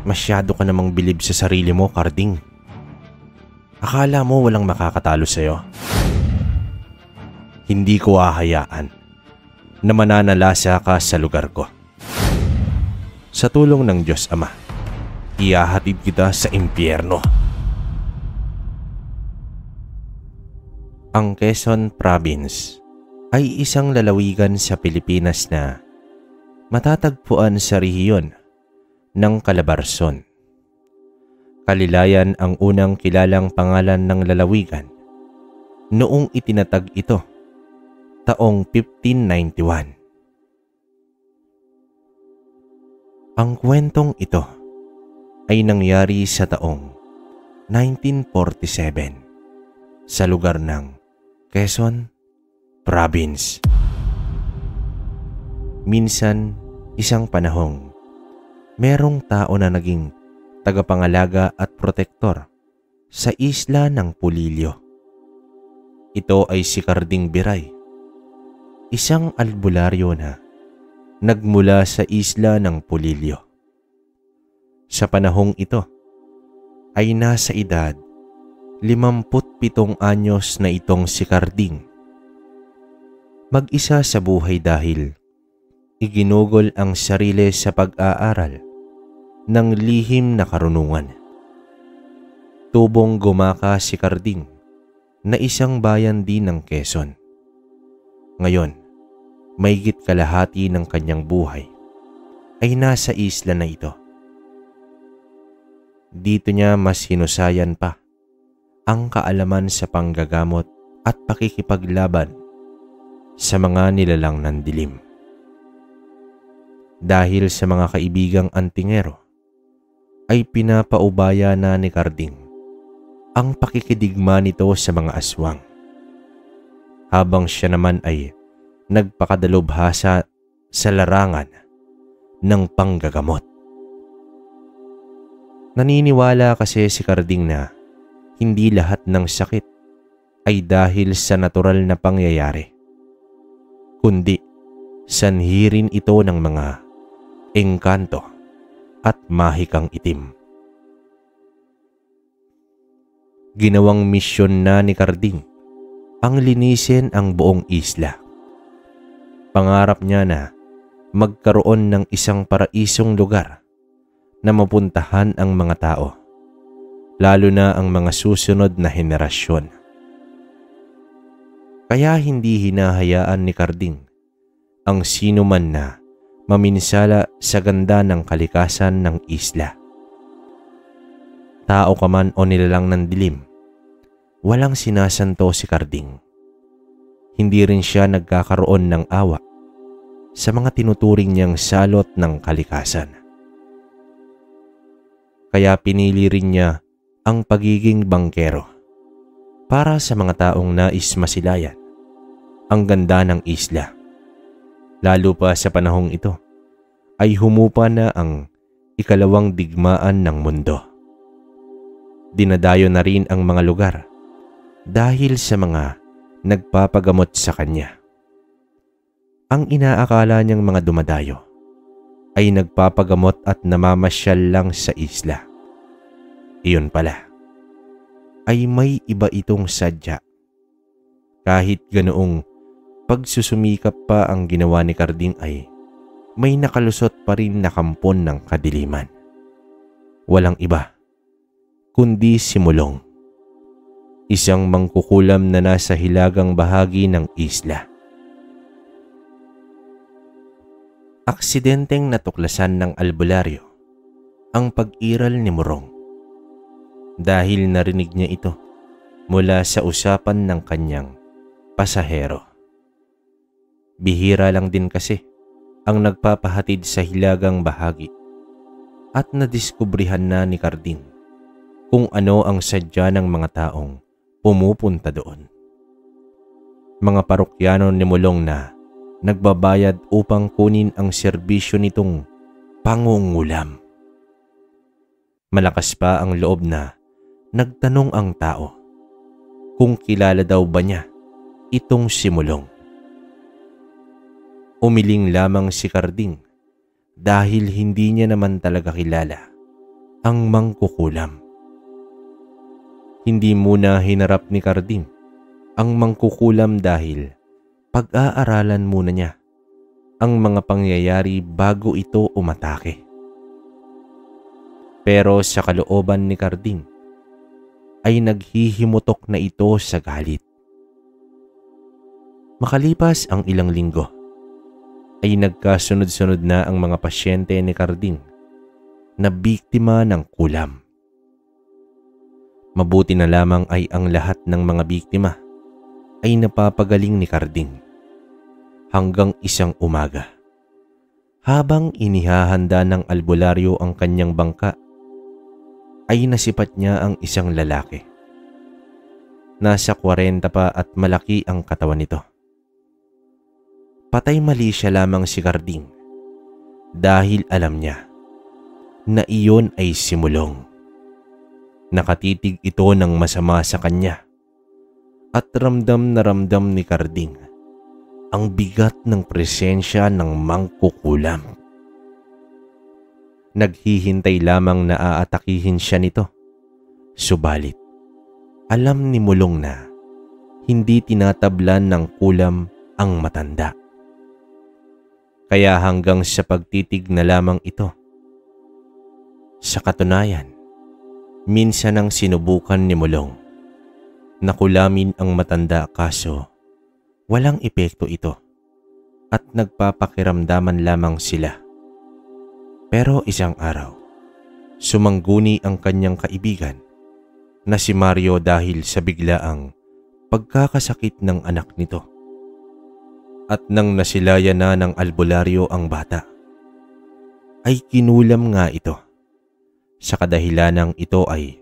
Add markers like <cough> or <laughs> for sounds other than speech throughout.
Masyado ka namang bilib sa sarili mo, Carding. Akala mo walang makakatalo sa'yo. Hindi ko hahayaan na mananalasa ka sa lugar ko. Sa tulong ng Diyos Ama, iyahatid kita sa impyerno. Ang Quezon Province ay isang lalawigan sa Pilipinas na matatagpuan sa rehiyon ng Calabarzon. Kalilayan ang unang kilalang pangalan ng lalawigan noong itinatag ito taong 1591. Ang kwentong ito ay nangyari sa taong 1947 sa lugar ng Quezon Province. Minsan, isang panahong, merong tao na naging tagapangalaga at protektor sa isla ng Pulilyo. Ito ay si Carding Biray, isang albularyo na nagmula sa isla ng Pulilyo. Sa panahong ito, ay nasa edad 57 anyos na itong si Carding. Mag-isa sa buhay dahil iginugol ang sarili sa pag-aaral ng lihim na karunungan. Tubong gumaka si Carding na isang bayan din ng Quezon. Ngayon, mayigit kalahati ng kanyang buhay ay nasa isla na ito. Dito niya mas hinusayan pa ang kaalaman sa panggagamot at pakikipaglaban sa mga nilalang ng dilim. Dahil sa mga kaibigang antingero, ay pinapaubaya na ni Carding ang pakikidigma nito sa mga aswang. Habang siya naman ay nagpakadalubhasa sa larangan ng panggagamot. Naniniwala kasi si Carding na hindi lahat ng sakit ay dahil sa natural na pangyayari, kundi sanhirin ito ng mga engkanto at mahikang itim. Ginawang misyon na ni Carding ang linisin ang buong isla. Pangarap niya na magkaroon ng isang paraisong lugar na mapuntahan ang mga tao lalo na ang mga susunod na henerasyon. Kaya hindi hinahayaan ni Carding ang sino man na maminsala sa ganda ng kalikasan ng isla. Tao ka man o nilalang ng dilim, walang sinasanto si Carding. Hindi rin siya nagkakaroon ng awa sa mga tinuturing niyang salot ng kalikasan. Kaya pinili rin niya ang pagiging bangkero para sa mga taong nais masilayan ang ganda ng isla. Lalo pa sa panahong ito ay humupa na ang ikalawang digmaan ng mundo. Dinadayo na rin ang mga lugar dahil sa mga nagpapagamot sa kanya. Ang inaakala niyang mga dumadayo ay nagpapagamot at namamasyal lang sa isla iyon pala, ay may iba itong sadya. Kahit ganoong pagsusumikap pa ang ginawa ni Carding ay may nakalusot pa rin na kampon ng kadiliman. Walang iba, kundi si Mulong. Isang mangkukulam na nasa hilagang bahagi ng isla. Aksidenteng natuklasan ng albularyo ang pag-iral ni Murong dahil narinig niya ito mula sa usapan ng kanyang pasahero. Bihira lang din kasi ang nagpapahatid sa hilagang bahagi at nadiskubrihan na ni Carding kung ano ang sadya ng mga taong pumupunta doon. Mga parokyano ni Mulong na nagbabayad upang kunin ang serbisyo nitong pangungulam. Malakas pa ang loob na nagtanong ang tao kung kilala daw ba niya itong simulong. Umiling lamang si Carding dahil hindi niya naman talaga kilala ang mangkukulam. Hindi muna hinarap ni Carding ang mangkukulam dahil pag-aaralan muna niya ang mga pangyayari bago ito umatake. Pero sa kalooban ni Carding ay naghihimutok na ito sa galit. Makalipas ang ilang linggo, ay nagkasunod-sunod na ang mga pasyente ni Carding na biktima ng kulam. Mabuti na lamang ay ang lahat ng mga biktima ay napapagaling ni Carding hanggang isang umaga. Habang inihahanda ng albularyo ang kanyang bangka, ay nasipat niya ang isang lalaki. Nasa 40 pa at malaki ang katawan nito. Patay mali siya lamang si Carding dahil alam niya na iyon ay simulong. Nakatitig ito ng masama sa kanya at ramdam na ramdam ni Carding ang bigat ng presensya ng mangkukulam. Naghihintay lamang na aatakihin siya nito. Subalit, alam ni Mulong na hindi tinatablan ng kulam ang matanda. Kaya hanggang sa pagtitig na lamang ito. Sa katunayan, minsan ang sinubukan ni Mulong Nakulamin ang matanda kaso walang epekto ito at nagpapakiramdaman lamang sila. Pero isang araw, sumangguni ang kanyang kaibigan na si Mario dahil sa biglaang pagkakasakit ng anak nito. At nang nasilaya na ng albularyo ang bata, ay kinulam nga ito. Sa kadahilanang ito ay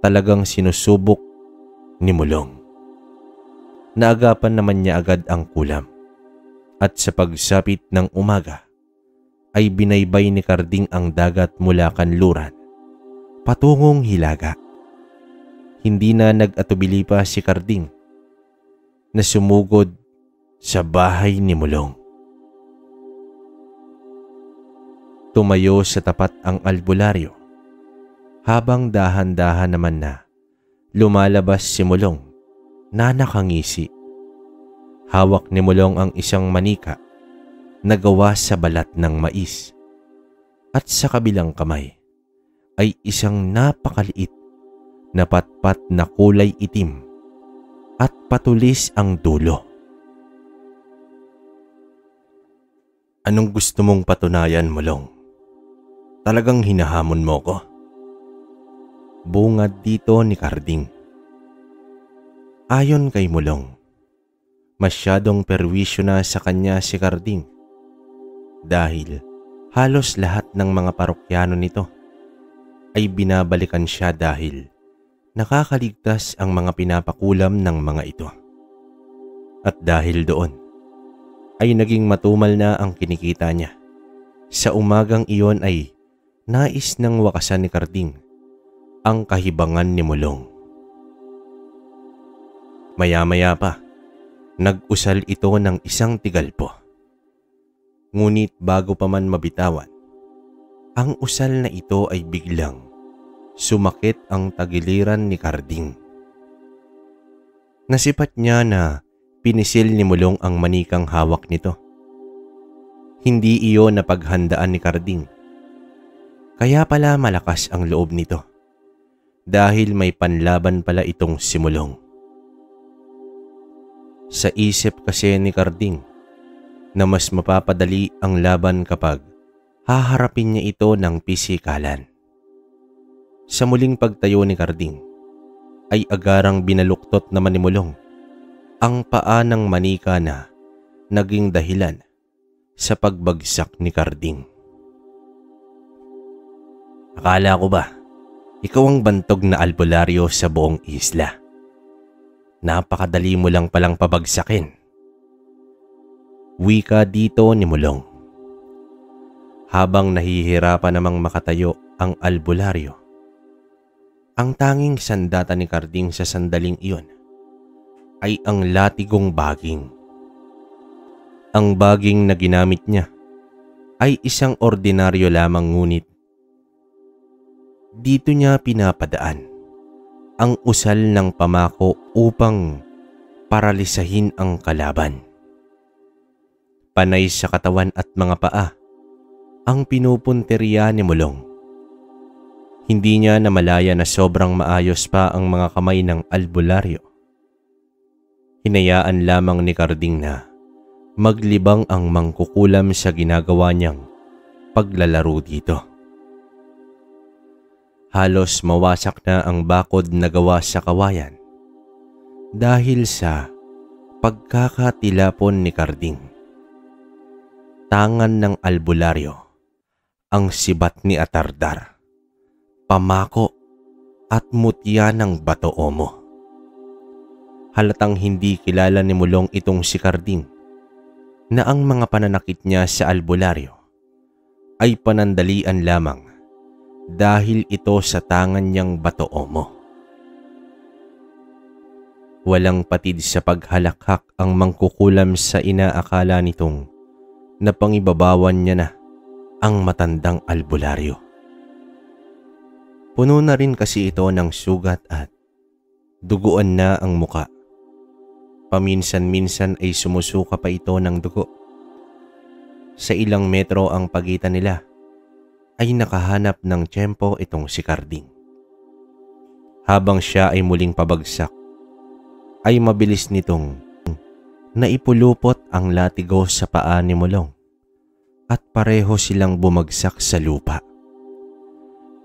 talagang sinusubok ni Mulong. Naagapan naman niya agad ang kulam at sa pagsapit ng umaga ay binaybay ni Karding ang dagat mula kanluran patungong hilaga. Hindi na nag-atubili pa si Karding na sumugod sa bahay ni Mulong. Tumayo sa tapat ang albularyo habang dahan-dahan naman na lumalabas si Mulong na nakangisi. Hawak ni Mulong ang isang manika na gawa sa balat ng mais. At sa kabilang kamay ay isang napakaliit na patpat na kulay itim at patulis ang dulo. Anong gusto mong patunayan, Mulong? Talagang hinahamon mo ko? bungad dito ni Carding. Ayon kay Mulong, masyadong perwisyo na sa kanya si Carding dahil halos lahat ng mga parokyano nito ay binabalikan siya dahil nakakaligtas ang mga pinapakulam ng mga ito. At dahil doon, ay naging matumal na ang kinikita niya. Sa umagang iyon ay nais ng wakasan ni Carding ang kahibangan ni Mulong. Maya-maya pa, nag-usal ito ng isang tigalpo. Ngunit bago pa man mabitawan, ang usal na ito ay biglang sumakit ang tagiliran ni Carding. Nasipat niya na pinisil ni Mulong ang manikang hawak nito. Hindi iyon na paghandaan ni Carding. Kaya pala malakas ang loob nito dahil may panlaban pala itong simulong. Sa isip kasi ni Carding na mas mapapadali ang laban kapag haharapin niya ito ng pisikalan. Sa muling pagtayo ni Carding ay agarang binaluktot naman ni Mulong ang paa ng manika na naging dahilan sa pagbagsak ni Carding. Akala ko ba ikaw ang bantog na albularyo sa buong isla. Napakadali mo lang palang pabagsakin. Wika dito ni Mulong. Habang nahihirapan namang makatayo ang albularyo, ang tanging sandata ni Carding sa sandaling iyon ay ang latigong baging. Ang baging na ginamit niya ay isang ordinaryo lamang ngunit Dito niya pinapadaan ang usal ng pamako upang paralisahin ang kalaban. Panay sa katawan at mga paa ang pinupunteriya ni Mulong. Hindi niya namalaya na sobrang maayos pa ang mga kamay ng albularyo. Hinayaan lamang ni Carding na maglibang ang mangkukulam sa ginagawa niyang paglalaro dito. Halos mawasak na ang bakod na gawa sa kawayan dahil sa pagkakatilapon ni Carding. Tangan ng albularyo ang sibat ni Atardar, pamako at mutya ng bato omo. Halatang hindi kilala ni Mulong itong si Carding na ang mga pananakit niya sa albularyo ay panandalian lamang dahil ito sa tangan niyang bato omo. Walang patid sa paghalakhak ang mangkukulam sa inaakala nitong napangibabawan niya na ang matandang albularyo. Puno na rin kasi ito ng sugat at duguan na ang muka. Paminsan-minsan ay sumusuka pa ito ng dugo. Sa ilang metro ang pagitan nila ay nakahanap ng tiyempo itong si Carding. Habang siya ay muling pabagsak, ay mabilis nitong naipulupot ang latigo sa paa ni Mulong at pareho silang bumagsak sa lupa.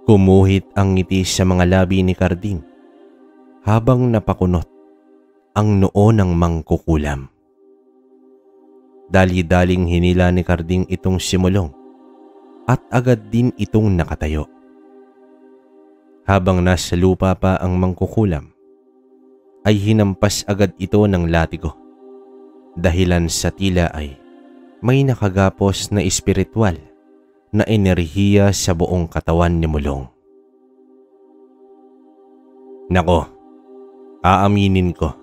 Kumuhit ang ngiti sa mga labi ni Carding habang napakunot ang noo ng mangkukulam. Dali-daling hinila ni Carding itong simulong at agad din itong nakatayo. Habang nasa lupa pa ang mangkukulam, ay hinampas agad ito ng latigo. Dahilan sa tila ay may nakagapos na espiritual na enerhiya sa buong katawan ni Mulong. Nako, aaminin ko.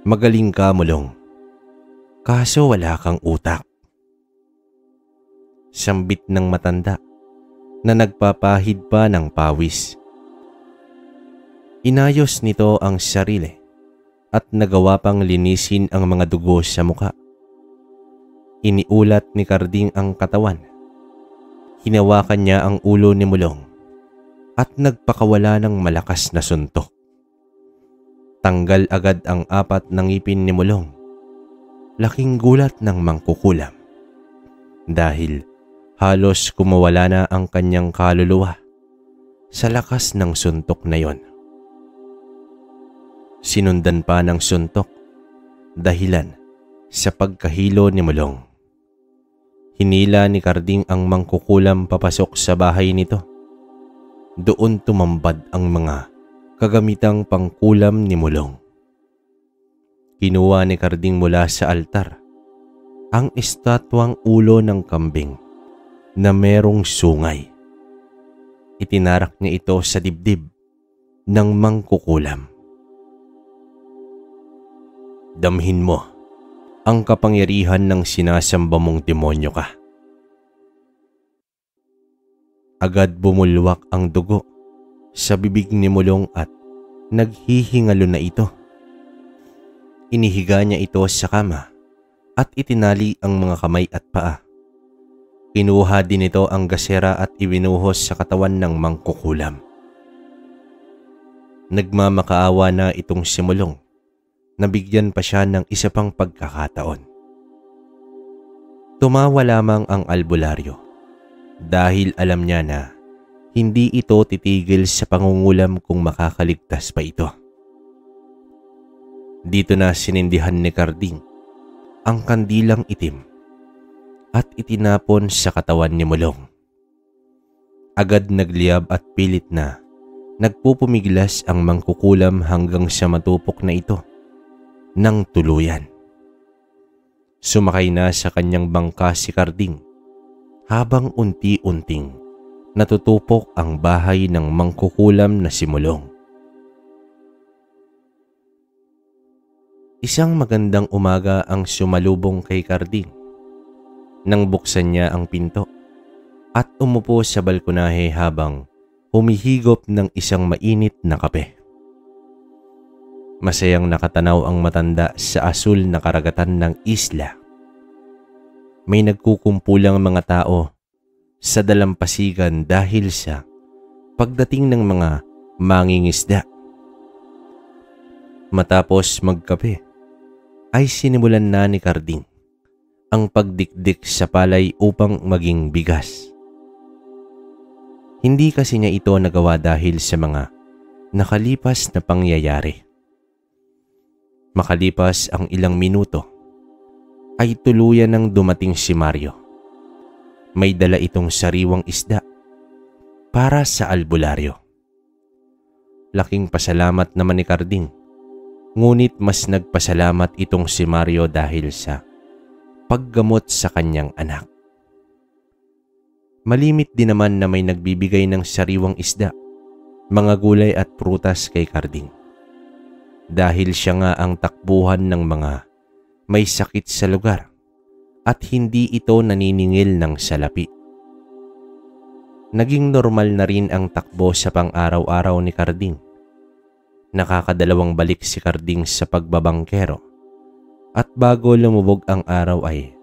Magaling ka, Mulong. Kaso wala kang utak. Sambit ng matanda na nagpapahid pa ng pawis. Inayos nito ang sarili at nagawa pang linisin ang mga dugo sa mukha. Iniulat ni Carding ang katawan. Hinawakan niya ang ulo ni Mulong at nagpakawala ng malakas na suntok. Tanggal agad ang apat ng ngipin ni Mulong. Laking gulat ng mangkukulam. Dahil halos kumawala na ang kanyang kaluluwa sa lakas ng suntok na yon. Sinundan pa ng suntok dahilan sa pagkahilo ni Mulong. Hinila ni Carding ang mangkukulam papasok sa bahay nito. Doon tumambad ang mga kagamitang pangkulam ni Mulong. Kinuha ni Carding mula sa altar ang estatwang ulo ng kambing na merong sungay. Itinarak niya ito sa dibdib ng mangkukulam. Damhin mo ang kapangyarihan ng sinasamba mong demonyo ka. Agad bumulwak ang dugo sa bibig ni Mulong at naghihingalo na ito. Inihiga niya ito sa kama at itinali ang mga kamay at paa. Kinuha din ito ang gasera at iwinuhos sa katawan ng mangkukulam. Nagmamakaawa na itong simulong nabigyan pa siya ng isa pang pagkakataon. Tumawa lamang ang albularyo dahil alam niya na hindi ito titigil sa pangungulam kung makakaligtas pa ito. Dito na sinindihan ni Carding ang kandilang itim at itinapon sa katawan ni Mulong. Agad nagliyab at pilit na nagpupumiglas ang mangkukulam hanggang sa matupok na ito ng tuluyan. Sumakay na sa kanyang bangka si Carding habang unti-unting natutupok ang bahay ng mangkukulam na simulong. Isang magandang umaga ang sumalubong kay Carding nang buksan niya ang pinto at umupo sa balkonahe habang humihigop ng isang mainit na kape. Masayang nakatanaw ang matanda sa asul na karagatan ng isla. May nagkukumpulang mga tao sa dalampasigan dahil sa pagdating ng mga mangingisda. Matapos magkape, ay sinimulan na ni Carding ang pagdikdik sa palay upang maging bigas. Hindi kasi niya ito nagawa dahil sa mga nakalipas na pangyayari. Makalipas ang ilang minuto, ay tuluyan nang dumating si Mario. May dala itong sariwang isda para sa albularyo. Laking pasalamat naman ni Carding, ngunit mas nagpasalamat itong si Mario dahil sa paggamot sa kanyang anak. Malimit din naman na may nagbibigay ng sariwang isda, mga gulay at prutas kay Carding dahil siya nga ang takbuhan ng mga may sakit sa lugar at hindi ito naniningil ng salapi. Naging normal na rin ang takbo sa pang-araw-araw ni Carding. Nakakadalawang balik si Carding sa pagbabangkero at bago lumubog ang araw ay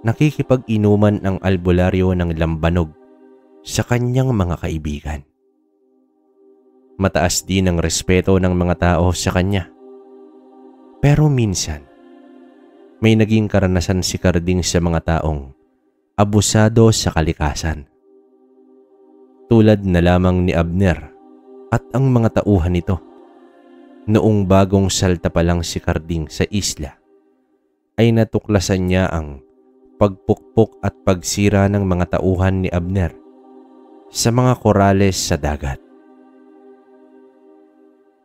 nakikipag-inuman ang albularyo ng lambanog sa kanyang mga kaibigan. Mataas din ang respeto ng mga tao sa kanya. Pero minsan, may naging karanasan si Carding sa mga taong abusado sa kalikasan. Tulad na lamang ni Abner at ang mga tauhan nito. Noong bagong salta pa lang si Carding sa isla, ay natuklasan niya ang pagpukpok at pagsira ng mga tauhan ni Abner sa mga korales sa dagat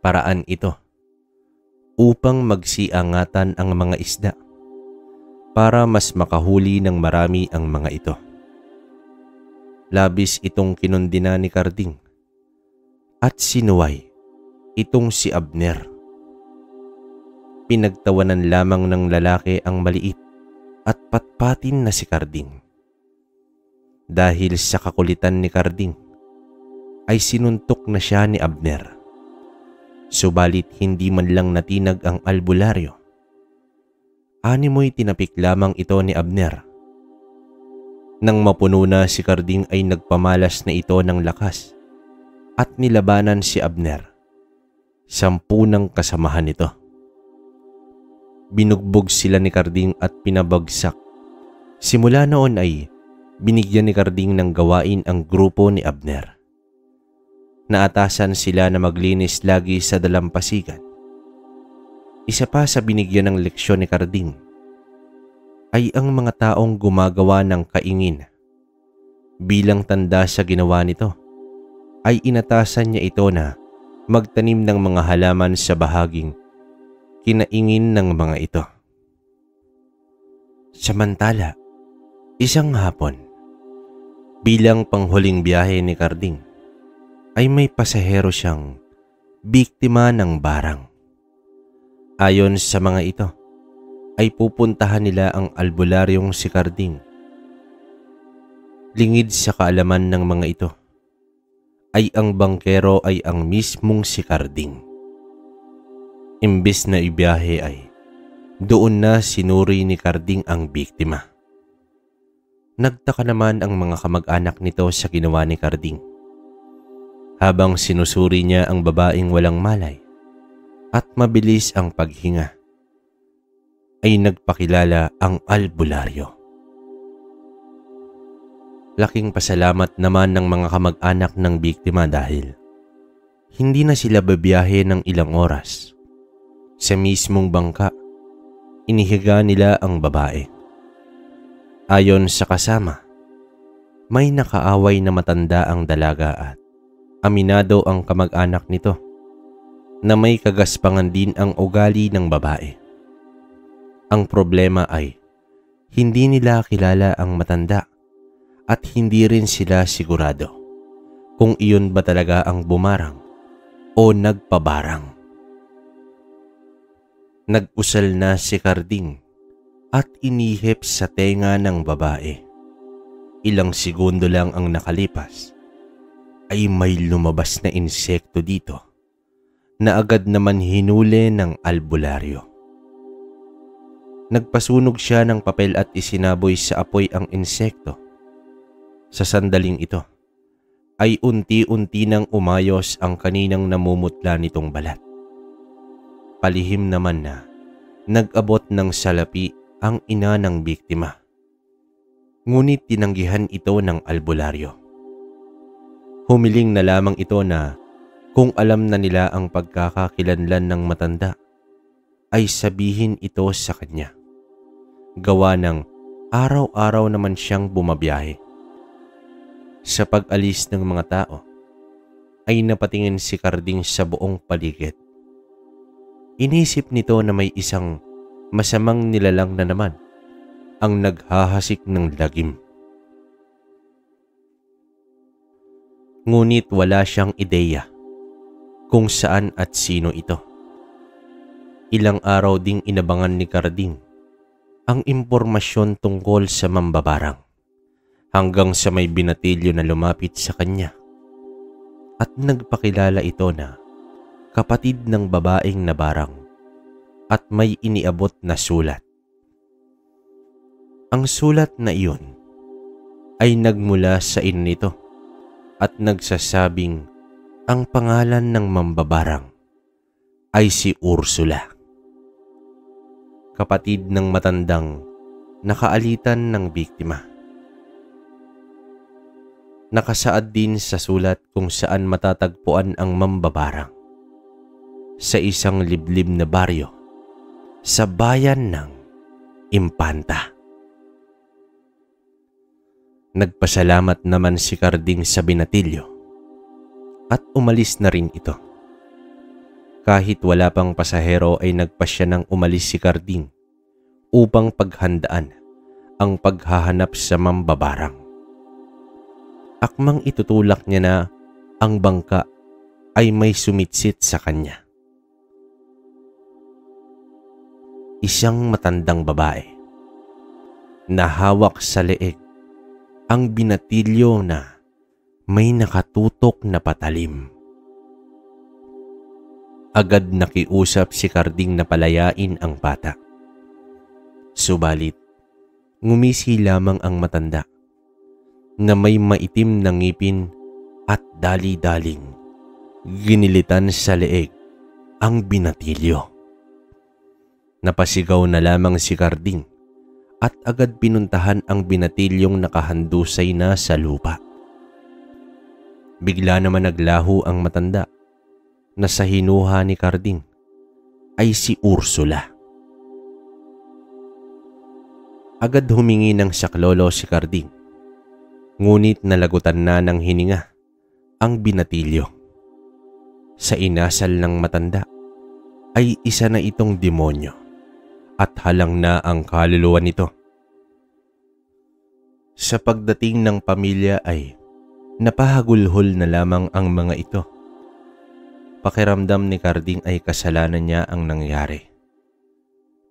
paraan ito upang magsiangatan ang mga isda para mas makahuli ng marami ang mga ito. Labis itong kinundina ni Carding at sinuway itong si Abner. Pinagtawanan lamang ng lalaki ang maliit at patpatin na si Carding. Dahil sa kakulitan ni Carding, ay sinuntok na siya ni Abner Subalit hindi man lang natinag ang albularyo. Animoy tinapik lamang ito ni Abner. Nang mapuno na si Carding ay nagpamalas na ito ng lakas at nilabanan si Abner. Sampu ng kasamahan nito. Binugbog sila ni Carding at pinabagsak. Simula noon ay binigyan ni Carding ng gawain ang grupo ni Abner naatasan sila na maglinis lagi sa dalampasigan. Isa pa sa binigyan ng leksyon ni Carding ay ang mga taong gumagawa ng kaingin. Bilang tanda sa ginawa nito, ay inatasan niya ito na magtanim ng mga halaman sa bahaging kinaingin ng mga ito. Samantala, isang hapon, bilang panghuling biyahe ni Carding, ay may pasahero siyang biktima ng barang. Ayon sa mga ito, ay pupuntahan nila ang albularyong si Carding. Lingid sa kaalaman ng mga ito, ay ang bangkero ay ang mismong si Carding. Imbis na ibiyahe ay doon na sinuri ni Carding ang biktima. Nagtaka naman ang mga kamag-anak nito sa ginawa ni Carding habang sinusuri niya ang babaeng walang malay at mabilis ang paghinga ay nagpakilala ang albularyo. Laking pasalamat naman ng mga kamag-anak ng biktima dahil hindi na sila babiyahe ng ilang oras. Sa mismong bangka, inihiga nila ang babae. Ayon sa kasama, may nakaaway na matanda ang dalaga at aminado ang kamag-anak nito na may kagaspangan din ang ugali ng babae. Ang problema ay hindi nila kilala ang matanda at hindi rin sila sigurado kung iyon ba talaga ang bumarang o nagpabarang. Nag-usal na si Carding at inihip sa tenga ng babae. Ilang segundo lang ang nakalipas ay may lumabas na insekto dito na agad naman hinuli ng albularyo. Nagpasunog siya ng papel at isinaboy sa apoy ang insekto. Sa sandaling ito ay unti-unti nang umayos ang kaninang namumutla nitong balat. Palihim naman na nag-abot ng salapi ang ina ng biktima. Ngunit tinanggihan ito ng albularyo. Humiling na lamang ito na kung alam na nila ang pagkakakilanlan ng matanda, ay sabihin ito sa kanya. Gawa ng araw-araw naman siyang bumabiyahe. Sa pag-alis ng mga tao, ay napatingin si Carding sa buong paligid. Inisip nito na may isang masamang nilalang na naman ang naghahasik ng lagim. Ngunit wala siyang ideya kung saan at sino ito. Ilang araw ding inabangan ni Carding ang impormasyon tungkol sa mambabarang hanggang sa may binatilyo na lumapit sa kanya at nagpakilala ito na kapatid ng babaeng nabarang at may iniabot na sulat. Ang sulat na iyon ay nagmula sa ina nito at nagsasabing ang pangalan ng mambabarang ay si Ursula. Kapatid ng matandang nakaalitan ng biktima. Nakasaad din sa sulat kung saan matatagpuan ang mambabarang sa isang liblib na baryo sa bayan ng Impanta. Nagpasalamat naman si Carding sa binatilyo at umalis na rin ito. Kahit wala pang pasahero ay nagpasya ng umalis si Carding upang paghandaan ang paghahanap sa mambabarang. Akmang itutulak niya na ang bangka ay may sumitsit sa kanya. isang matandang babae na hawak sa leeg ang binatilyo na may nakatutok na patalim. Agad nakiusap si Karding na palayain ang bata. Subalit, ngumisi lamang ang matanda na may maitim na ngipin at dali-daling ginilitan sa leeg ang binatilyo. Napasigaw na lamang si Carding at agad pinuntahan ang binatilyong nakahandusay na sa lupa. Bigla naman naglaho ang matanda na sa hinuha ni Carding ay si Ursula. Agad humingi ng saklolo si Carding ngunit nalagutan na ng hininga ang binatilyo. Sa inasal ng matanda ay isa na itong demonyo at halang na ang kaluluwa nito. Sa pagdating ng pamilya ay napahagulhol na lamang ang mga ito. Pakiramdam ni Carding ay kasalanan niya ang nangyari.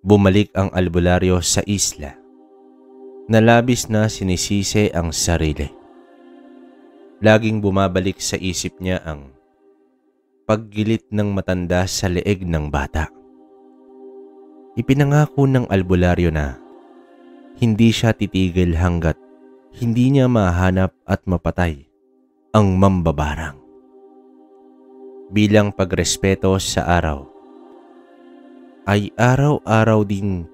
Bumalik ang albularyo sa isla. Nalabis na sinisisi ang sarili. Laging bumabalik sa isip niya ang paggilit ng matanda sa leeg ng bata. Ipinangako ng albularyo na hindi siya titigil hanggat hindi niya mahanap at mapatay ang mambabarang. Bilang pagrespeto sa araw, ay araw-araw din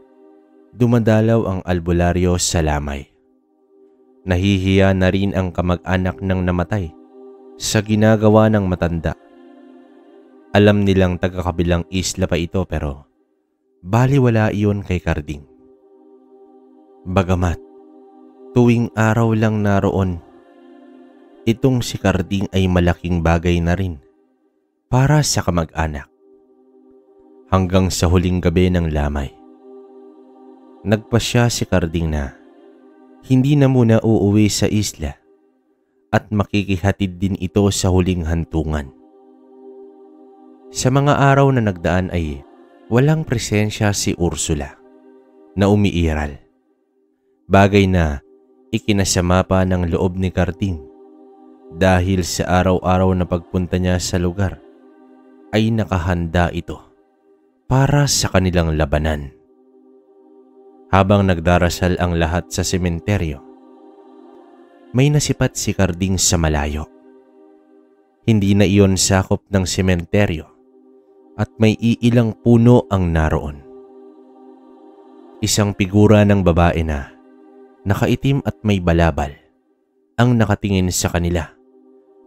dumadalaw ang albularyo sa lamay. Nahihiya na rin ang kamag-anak ng namatay sa ginagawa ng matanda. Alam nilang taga-kabilang isla pa ito pero Baliwala iyon kay Carding. Bagamat tuwing araw lang naroon, itong si Carding ay malaking bagay na rin para sa kamag-anak. Hanggang sa huling gabi ng lamay. Nagpasya si Carding na hindi na muna uuwi sa isla at makikihatid din ito sa huling hantungan. Sa mga araw na nagdaan ay walang presensya si Ursula na umiiral. Bagay na ikinasama pa ng loob ni Carding Dahil sa araw-araw na pagpunta niya sa lugar, ay nakahanda ito para sa kanilang labanan. Habang nagdarasal ang lahat sa sementeryo, may nasipat si Carding sa malayo. Hindi na iyon sakop ng sementeryo at may iilang puno ang naroon. Isang figura ng babae na nakaitim at may balabal ang nakatingin sa kanila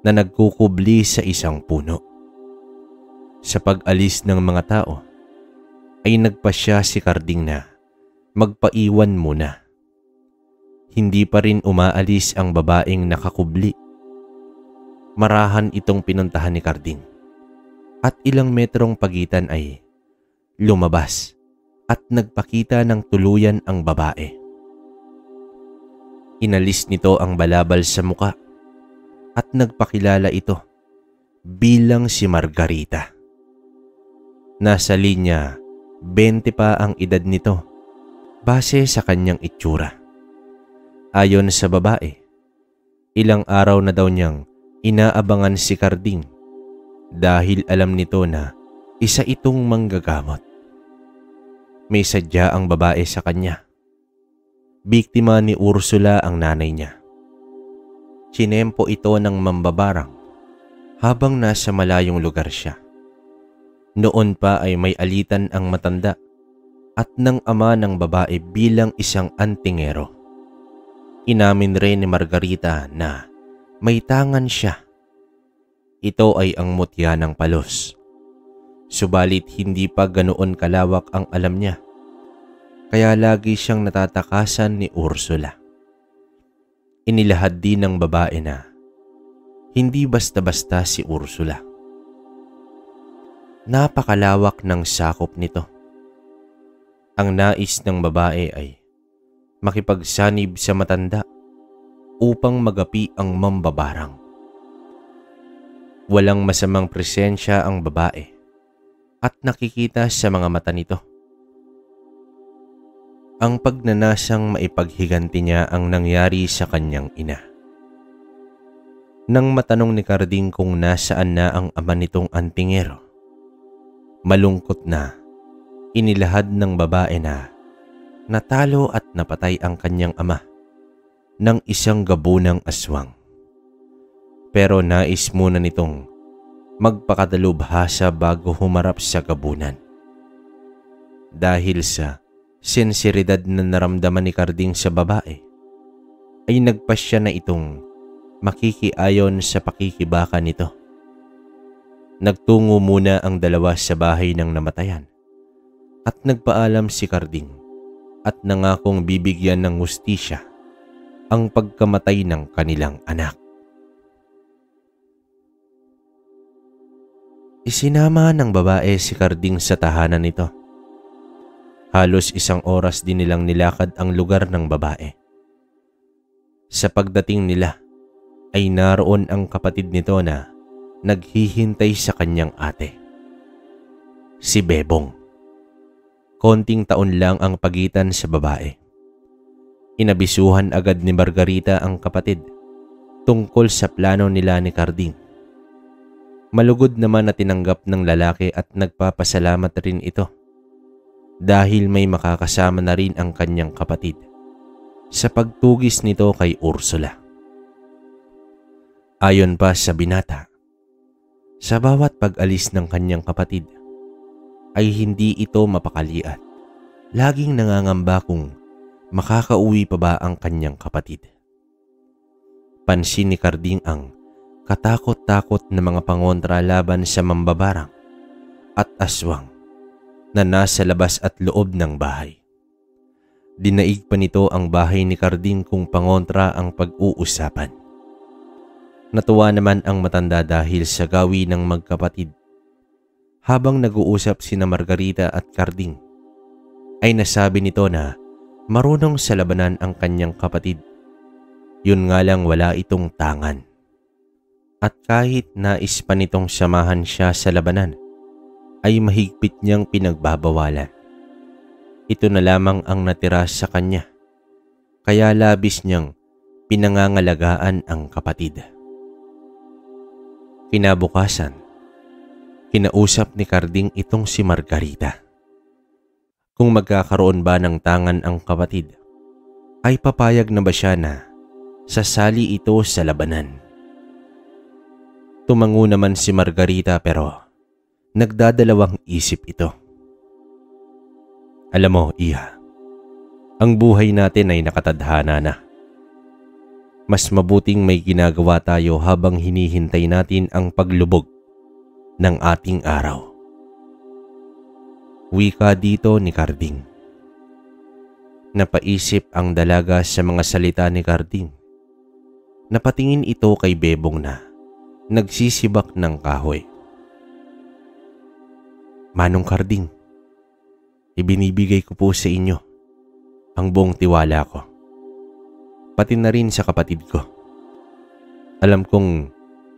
na nagkukubli sa isang puno. Sa pag-alis ng mga tao ay nagpasya si Carding na magpaiwan muna. Hindi pa rin umaalis ang babaeng nakakubli. Marahan itong pinuntahan ni Carding at ilang metrong pagitan ay lumabas at nagpakita ng tuluyan ang babae. Inalis nito ang balabal sa muka at nagpakilala ito bilang si Margarita. Nasa linya, 20 pa ang edad nito base sa kanyang itsura. Ayon sa babae, ilang araw na daw niyang inaabangan si Carding dahil alam nito na isa itong manggagamot. May sadya ang babae sa kanya Biktima ni Ursula ang nanay niya. Chinempo ito ng mambabarang habang nasa malayong lugar siya. Noon pa ay may alitan ang matanda at ng ama ng babae bilang isang antingero. Inamin rin ni Margarita na may tangan siya. Ito ay ang mutya ng palos. Subalit hindi pa ganoon kalawak ang alam niya kaya lagi siyang natatakasan ni Ursula. Inilahad din ng babae na hindi basta-basta si Ursula. Napakalawak ng sakop nito. Ang nais ng babae ay makipagsanib sa matanda upang magapi ang mambabarang. Walang masamang presensya ang babae at nakikita sa mga mata nito ang pagnanasang maipaghiganti niya ang nangyari sa kanyang ina. Nang matanong ni Carding kung nasaan na ang ama nitong antingero, malungkot na inilahad ng babae na natalo at napatay ang kanyang ama ng isang gabunang aswang. Pero nais muna nitong magpakadalubhasa bago humarap sa gabunan. Dahil sa sinseridad na naramdaman ni Carding sa babae, ay nagpasya na itong makikiayon sa pakikibaka nito. Nagtungo muna ang dalawa sa bahay ng namatayan at nagpaalam si Carding at nangakong bibigyan ng hustisya ang pagkamatay ng kanilang anak. Isinama ng babae si Carding sa tahanan nito Halos isang oras din nilang nilakad ang lugar ng babae. Sa pagdating nila ay naroon ang kapatid nito na naghihintay sa kanyang ate. Si Bebong. Konting taon lang ang pagitan sa babae. Inabisuhan agad ni Margarita ang kapatid tungkol sa plano nila ni Carding. Malugod naman na tinanggap ng lalaki at nagpapasalamat rin ito dahil may makakasama na rin ang kanyang kapatid sa pagtugis nito kay Ursula. Ayon pa sa binata, sa bawat pag-alis ng kanyang kapatid ay hindi ito mapakaliat. Laging nangangamba kung makakauwi pa ba ang kanyang kapatid. Pansin ni Carding ang katakot-takot na mga pangontra laban sa mambabarang at aswang na nasa labas at loob ng bahay. Dinaig pa nito ang bahay ni Carding kung pangontra ang pag-uusapan. Natuwa naman ang matanda dahil sa gawi ng magkapatid. Habang nag-uusap sina Margarita at Carding, ay nasabi nito na marunong sa labanan ang kanyang kapatid. Yun nga lang wala itong tangan. At kahit nais pa nitong samahan siya sa labanan, ay mahigpit niyang pinagbabawalan. Ito na lamang ang natira sa kanya, kaya labis niyang pinangangalagaan ang kapatid. Kinabukasan, kinausap ni Carding itong si Margarita. Kung magkakaroon ba ng tangan ang kapatid, ay papayag na ba siya na sasali ito sa labanan. Tumango naman si Margarita pero nagdadalawang isip ito. Alam mo, Iha, ang buhay natin ay nakatadhana na. Mas mabuting may ginagawa tayo habang hinihintay natin ang paglubog ng ating araw. Wika dito ni Carding. Napaisip ang dalaga sa mga salita ni Carding. Napatingin ito kay Bebong na nagsisibak ng kahoy. Manong Carding, ibinibigay ko po sa inyo ang buong tiwala ko pati na rin sa kapatid ko. Alam kong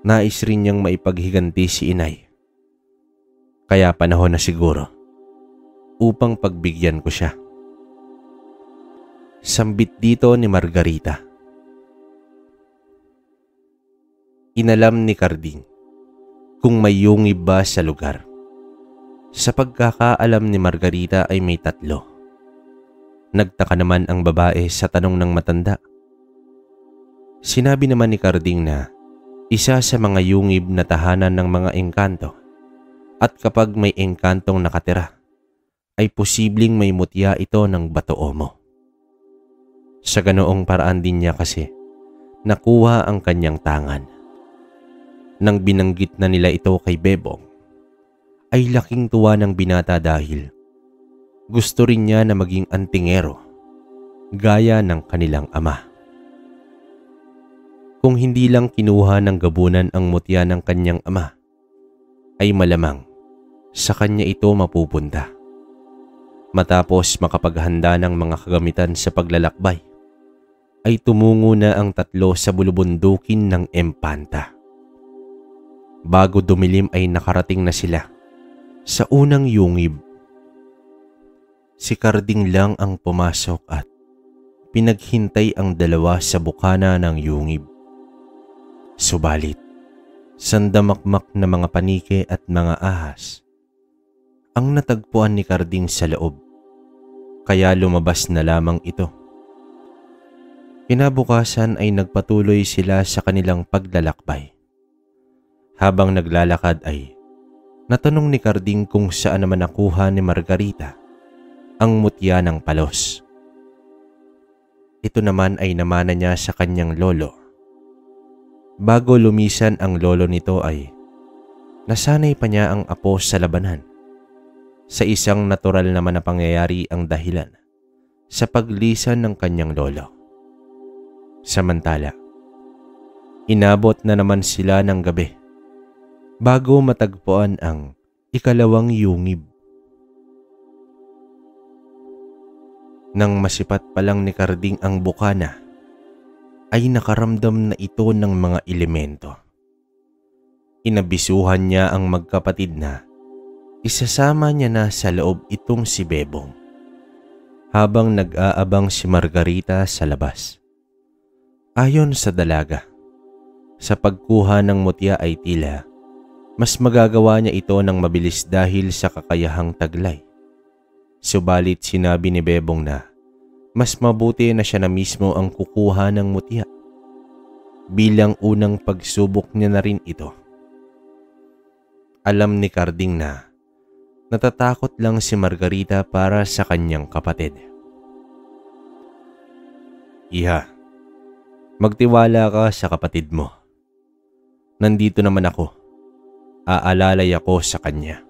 nais rin niyang maipaghiganti si inay. Kaya panahon na siguro upang pagbigyan ko siya. Sambit dito ni Margarita. Inalam ni Carding kung may yungib ba sa lugar. Sa pagkakaalam ni Margarita ay may tatlo. Nagtaka naman ang babae sa tanong ng matanda. Sinabi naman ni Carding na isa sa mga yungib na tahanan ng mga engkanto at kapag may engkantong nakatira ay posibleng may mutya ito ng batoomo. Sa ganoong paraan din niya kasi nakuha ang kanyang tangan. Nang binanggit na nila ito kay Bebong, ay laking tuwa ng binata dahil gusto rin niya na maging antingero gaya ng kanilang ama. Kung hindi lang kinuha ng gabunan ang mutya ng kanyang ama, ay malamang sa kanya ito mapupunta. Matapos makapaghanda ng mga kagamitan sa paglalakbay, ay tumungo na ang tatlo sa bulubundukin ng Empanta. Bago dumilim ay nakarating na sila sa unang yungib. Si Carding lang ang pumasok at pinaghintay ang dalawa sa bukana ng yungib. Subalit, sandamakmak na mga panike at mga ahas ang natagpuan ni Carding sa loob, kaya lumabas na lamang ito. Kinabukasan ay nagpatuloy sila sa kanilang paglalakbay. Habang naglalakad ay natanong ni Carding kung saan naman nakuha ni Margarita ang mutya ng palos. Ito naman ay namana niya sa kanyang lolo Bago lumisan ang lolo nito ay nasanay pa niya ang apo sa labanan. Sa isang natural naman na pangyayari ang dahilan sa paglisan ng kanyang lolo. Samantala, inabot na naman sila ng gabi bago matagpuan ang ikalawang yungib. Nang masipat pa lang ni Carding ang bukana, ay nakaramdam na ito ng mga elemento. Inabisuhan niya ang magkapatid na isasama niya na sa loob itong si Bebong habang nag-aabang si Margarita sa labas. Ayon sa dalaga, sa pagkuha ng mutya ay tila mas magagawa niya ito ng mabilis dahil sa kakayahang taglay. Subalit sinabi ni Bebong na mas mabuti na siya na mismo ang kukuha ng mutya. Bilang unang pagsubok niya na rin ito. Alam ni Carding na natatakot lang si Margarita para sa kanyang kapatid. Iha, magtiwala ka sa kapatid mo. Nandito naman ako. Aalalay ako sa kanya.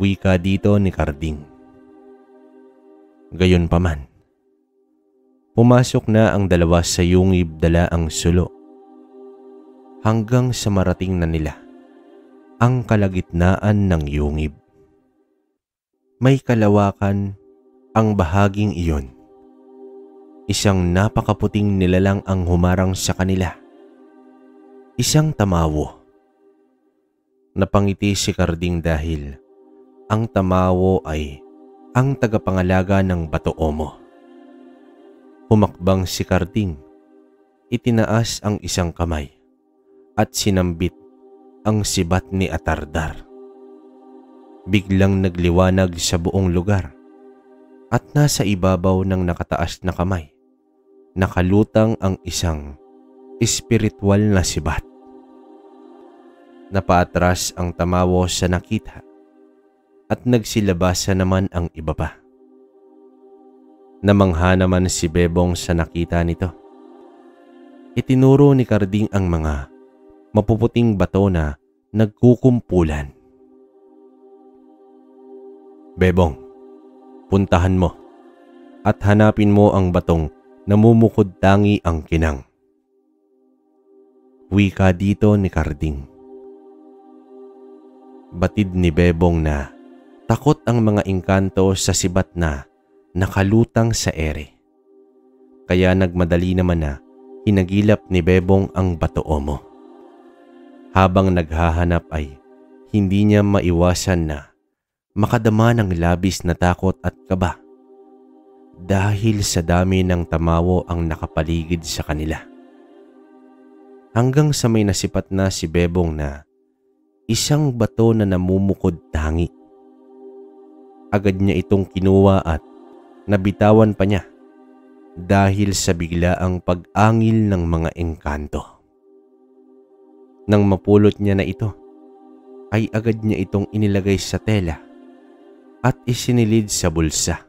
Wika dito ni Carding. Gayon paman. Pumasok na ang dalawa sa yungib dala ang sulo. Hanggang sa marating na nila ang kalagitnaan ng yungib. May kalawakan ang bahaging iyon. Isang napakaputing nilalang ang humarang sa kanila. Isang tamawo. Napangiti si Carding dahil ang tamawo ay ang tagapangalaga ng Bato Omo. Humakbang si Carding. Itinaas ang isang kamay at sinambit ang sibat ni Atardar. Biglang nagliwanag sa buong lugar at nasa ibabaw ng nakataas na kamay, nakalutang ang isang espiritual na sibat. Napaatras ang tamawo sa nakita at nagsilabasa naman ang iba pa. Namangha naman si Bebong sa nakita nito. Itinuro ni Karding ang mga mapuputing bato na nagkukumpulan. Bebong, puntahan mo at hanapin mo ang batong namumukod tangi ang kinang. Wika dito ni Karding. Batid ni Bebong na takot ang mga engkanto sa sibat na nakalutang sa ere. Kaya nagmadali naman na hinagilap ni Bebong ang batoomo. Habang naghahanap ay hindi niya maiwasan na makadama ng labis na takot at kaba dahil sa dami ng tamawo ang nakapaligid sa kanila. Hanggang sa may nasipat na si Bebong na isang bato na namumukod tangi. Agad niya itong kinuha at nabitawan pa niya dahil sa biglaang pag-angil ng mga engkanto. Nang mapulot niya na ito, ay agad niya itong inilagay sa tela at isinilid sa bulsa.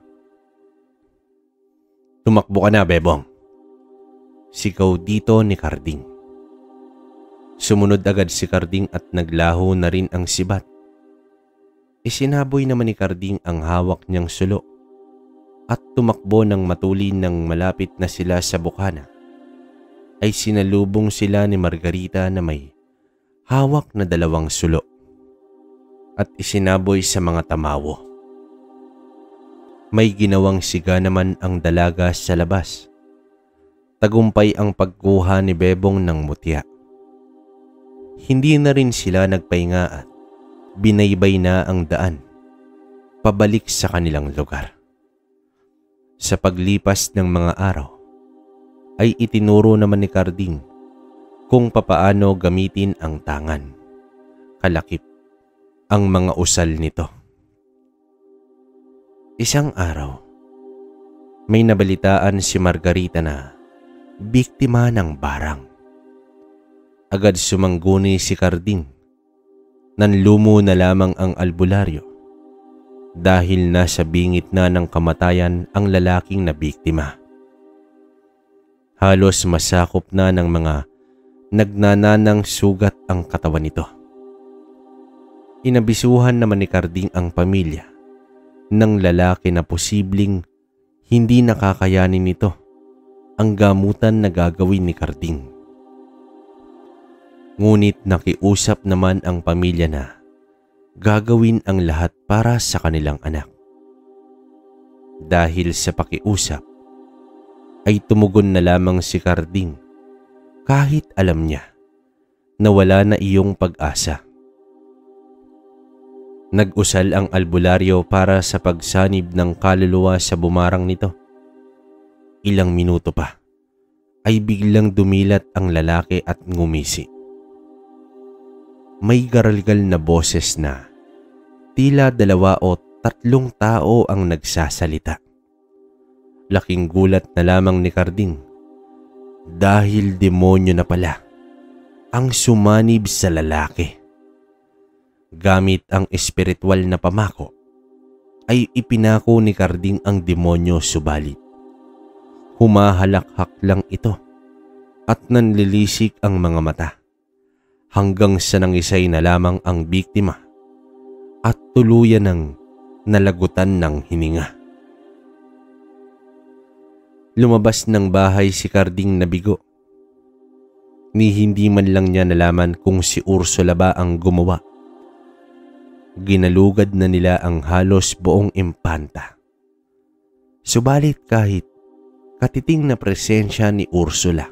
Tumakbo ka na, Bebong. Sigaw dito ni Karding. Sumunod agad si Karding at naglaho na rin ang sibat. Isinaboy naman ni Karding ang hawak niyang sulo at tumakbo ng matulin ng malapit na sila sa bukana. Ay sinalubong sila ni Margarita na may hawak na dalawang sulo at isinaboy sa mga tamawo. May ginawang siga naman ang dalaga sa labas. Tagumpay ang pagkuha ni Bebong ng mutya hindi na rin sila nagpahinga at binaybay na ang daan pabalik sa kanilang lugar. Sa paglipas ng mga araw, ay itinuro naman ni Carding kung papaano gamitin ang tangan, kalakip, ang mga usal nito. Isang araw, may nabalitaan si Margarita na biktima ng barang agad sumangguni si Carding. Nanlumo na lamang ang albularyo dahil nasa bingit na ng kamatayan ang lalaking na biktima. Halos masakop na ng mga nagnananang sugat ang katawan nito. Inabisuhan naman ni Carding ang pamilya ng lalaki na posibleng hindi nakakayanin nito ang gamutan na gagawin ni Carding. Ngunit nakiusap naman ang pamilya na gagawin ang lahat para sa kanilang anak. Dahil sa pakiusap, ay tumugon na lamang si Carding kahit alam niya na wala na iyong pag-asa. Nag-usal ang albularyo para sa pagsanib ng kaluluwa sa bumarang nito. Ilang minuto pa ay biglang dumilat ang lalaki at ngumisi may garalgal na boses na tila dalawa o tatlong tao ang nagsasalita. Laking gulat na lamang ni Carding dahil demonyo na pala ang sumanib sa lalaki. Gamit ang espiritual na pamako ay ipinako ni Carding ang demonyo subalit. Humahalakhak lang ito at nanlilisik ang mga mata hanggang sa nangisay na lamang ang biktima at tuluyan ng nalagutan ng hininga. Lumabas ng bahay si Carding na bigo. Ni hindi man lang niya nalaman kung si Ursula ba ang gumawa. Ginalugad na nila ang halos buong impanta. Subalit kahit katiting na presensya ni Ursula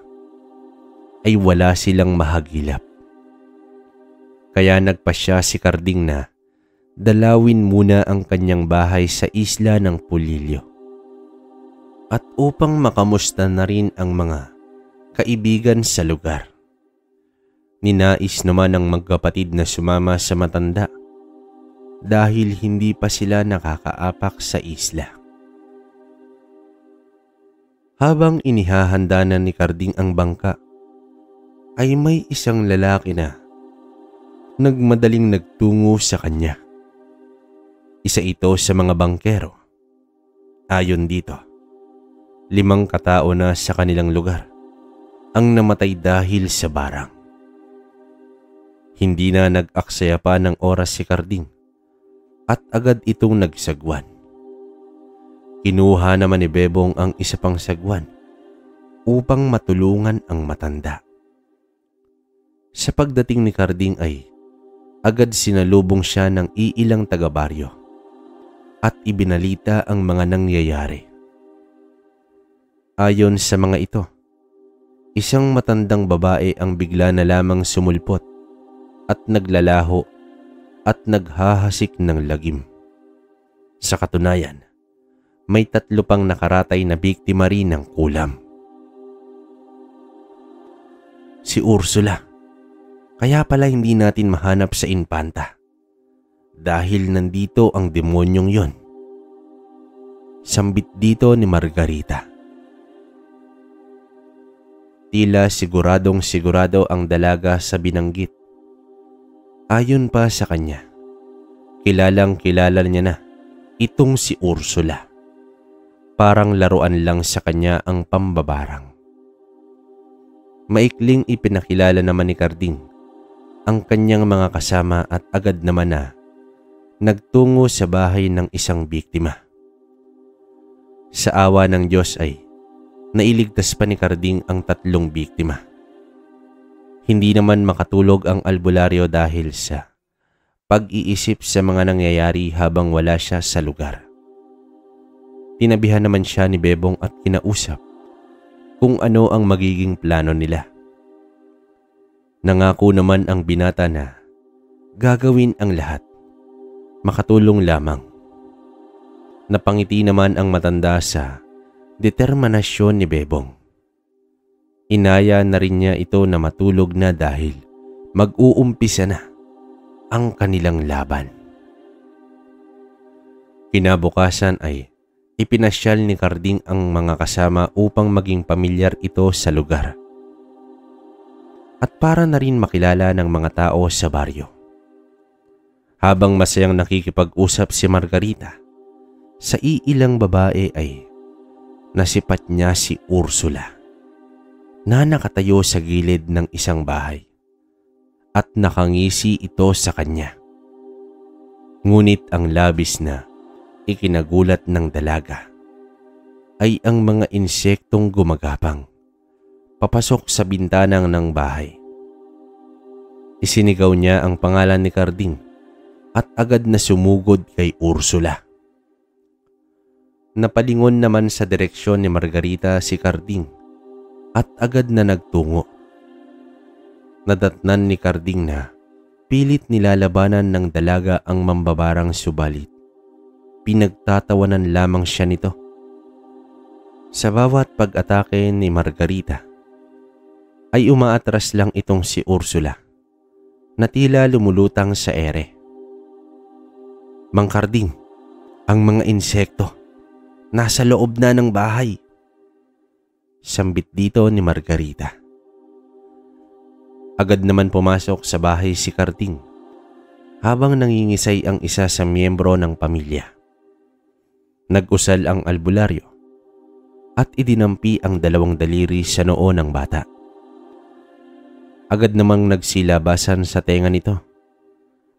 ay wala silang mahagilap. Kaya nagpasya si Carding na dalawin muna ang kanyang bahay sa isla ng Pulilyo. At upang makamusta na rin ang mga kaibigan sa lugar. Ninais naman ng magkapatid na sumama sa matanda dahil hindi pa sila nakakaapak sa isla. Habang inihahanda na ni Carding ang bangka, ay may isang lalaki na nagmadaling nagtungo sa kanya. Isa ito sa mga bangkero. Ayon dito, limang katao na sa kanilang lugar ang namatay dahil sa barang. Hindi na nag-aksaya pa ng oras si Carding at agad itong nagsagwan. Kinuha naman ni Bebong ang isa pang sagwan upang matulungan ang matanda. Sa pagdating ni Carding ay agad sinalubong siya ng iilang taga-baryo at ibinalita ang mga nangyayari. Ayon sa mga ito, isang matandang babae ang bigla na lamang sumulpot at naglalaho at naghahasik ng lagim. Sa katunayan, may tatlo pang nakaratay na biktima rin ng kulam. Si Ursula. Kaya pala hindi natin mahanap sa Infanta. Dahil nandito ang demonyong yon. Sambit dito ni Margarita. Tila siguradong sigurado ang dalaga sa binanggit Ayon pa sa kanya, kilalang kilala niya na itong si Ursula. Parang laruan lang sa kanya ang pambabarang. Maikling ipinakilala naman ni Carding ang kanyang mga kasama at agad naman na nagtungo sa bahay ng isang biktima. Sa awa ng Diyos ay nailigtas pa ni Carding ang tatlong biktima. Hindi naman makatulog ang albularyo dahil sa pag-iisip sa mga nangyayari habang wala siya sa lugar. Tinabihan naman siya ni Bebong at kinausap kung ano ang magiging plano nila. Nangako naman ang binata na gagawin ang lahat. Makatulong lamang. Napangiti naman ang matanda sa determinasyon ni Bebong. Inaya na rin niya ito na matulog na dahil mag-uumpisa na ang kanilang laban. Kinabukasan ay ipinasyal ni Carding ang mga kasama upang maging pamilyar ito sa lugar. At para na rin makilala ng mga tao sa baryo. Habang masayang nakikipag-usap si Margarita, sa iilang babae ay nasipat niya si Ursula na nakatayo sa gilid ng isang bahay at nakangisi ito sa kanya. Ngunit ang labis na ikinagulat ng dalaga ay ang mga insektong gumagapang papasok sa bintanang ng bahay. Isinigaw niya ang pangalan ni Carding at agad na sumugod kay Ursula. Napalingon naman sa direksyon ni Margarita si Carding at agad na nagtungo. Nadatnan ni Carding na pilit nilalabanan ng dalaga ang mambabarang subalit. Pinagtatawanan lamang siya nito. Sa bawat pag-atake ni Margarita, ay umaatras lang itong si Ursula na tila lumulutang sa ere. Mang Carding, ang mga insekto nasa loob na ng bahay sambit dito ni Margarita. Agad naman pumasok sa bahay si Karting habang nangingisay ang isa sa miyembro ng pamilya. Nag-usal ang albularyo at idinampi ang dalawang daliri sa noo ng bata. Agad namang nagsilabasan sa tenga nito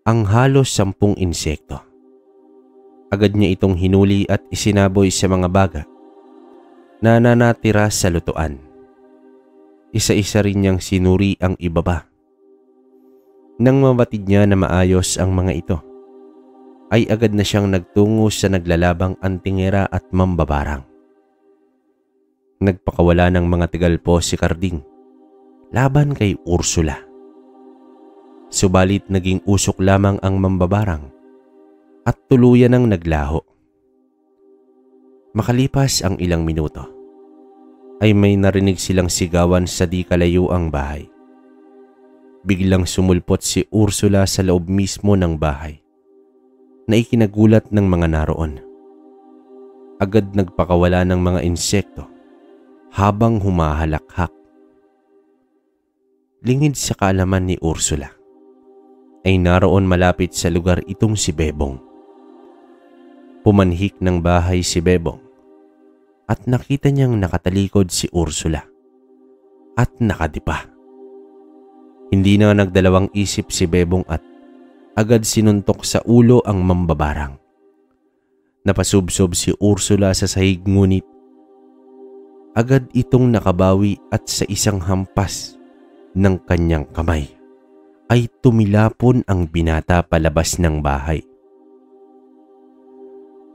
ang halos sampung insekto. Agad niya itong hinuli at isinaboy sa mga baga na nanatira sa lutuan. Isa-isa rin niyang sinuri ang ibaba. Nang mabatid niya na maayos ang mga ito, ay agad na siyang nagtungo sa naglalabang antingera at mambabarang. Nagpakawala ng mga tigal po si Carding laban kay Ursula. Subalit naging usok lamang ang mambabarang at tuluyan ang naglaho. Makalipas ang ilang minuto, ay may narinig silang sigawan sa di kalayo ang bahay. biglang sumulpot si Ursula sa loob mismo ng bahay na ikinagulat ng mga naroon. Agad nagpakawala ng mga insekto habang humahalakhak. Lingid sa kaalaman ni Ursula ay naroon malapit sa lugar itong si Bebong. Pumanhik ng bahay si Bebong at nakita niyang nakatalikod si Ursula at nakadipa. Hindi na nagdalawang isip si Bebong at agad sinuntok sa ulo ang mambabarang. Napasubsob si Ursula sa sahig ngunit agad itong nakabawi at sa isang hampas ng kanyang kamay ay tumilapon ang binata palabas ng bahay.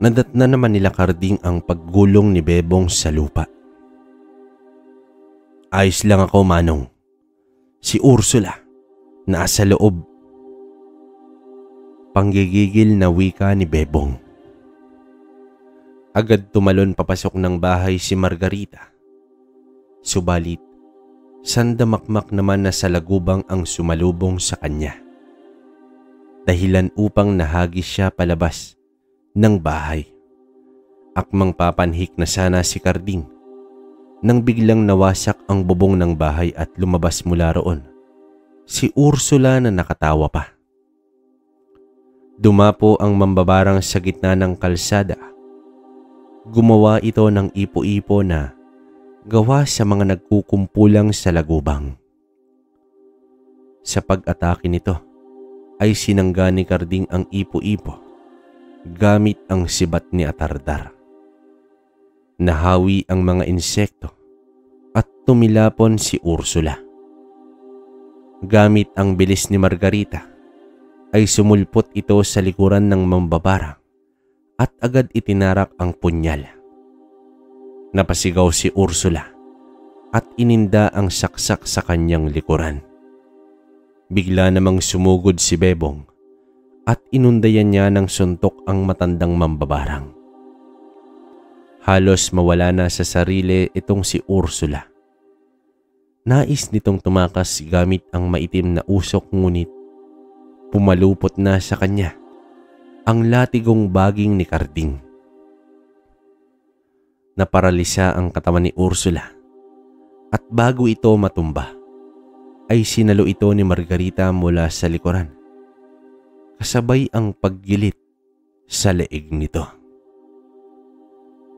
Nadat na naman nila Karding ang paggulong ni Bebong sa lupa. Ayos lang ako, Manong. Si Ursula, nasa loob. Panggigigil na wika ni Bebong. Agad tumalon papasok ng bahay si Margarita. Subalit, sandamakmak naman na sa lagubang ang sumalubong sa kanya. Dahilan upang nahagis siya palabas ng bahay. Akmang papanhik na sana si Karding nang biglang nawasak ang bubong ng bahay at lumabas mula roon. Si Ursula na nakatawa pa. Dumapo ang mambabarang sa gitna ng kalsada. Gumawa ito ng ipo-ipo na gawa sa mga nagkukumpulang sa lagubang. Sa pag-atake nito ay sinangga ni Karding ang ipo-ipo gamit ang sibat ni Atardar. Nahawi ang mga insekto at tumilapon si Ursula. Gamit ang bilis ni Margarita ay sumulpot ito sa likuran ng mambabara at agad itinarak ang punyal. Napasigaw si Ursula at ininda ang saksak sa kanyang likuran. Bigla namang sumugod si Bebong at inundayan niya ng suntok ang matandang mambabarang. Halos mawala na sa sarili itong si Ursula. Nais nitong tumakas gamit ang maitim na usok ngunit pumalupot na sa kanya ang latigong baging ni Carding. Naparalisa ang katawan ni Ursula at bago ito matumba ay sinalo ito ni Margarita mula sa likuran. Kasabay ang paggilit sa leeg nito.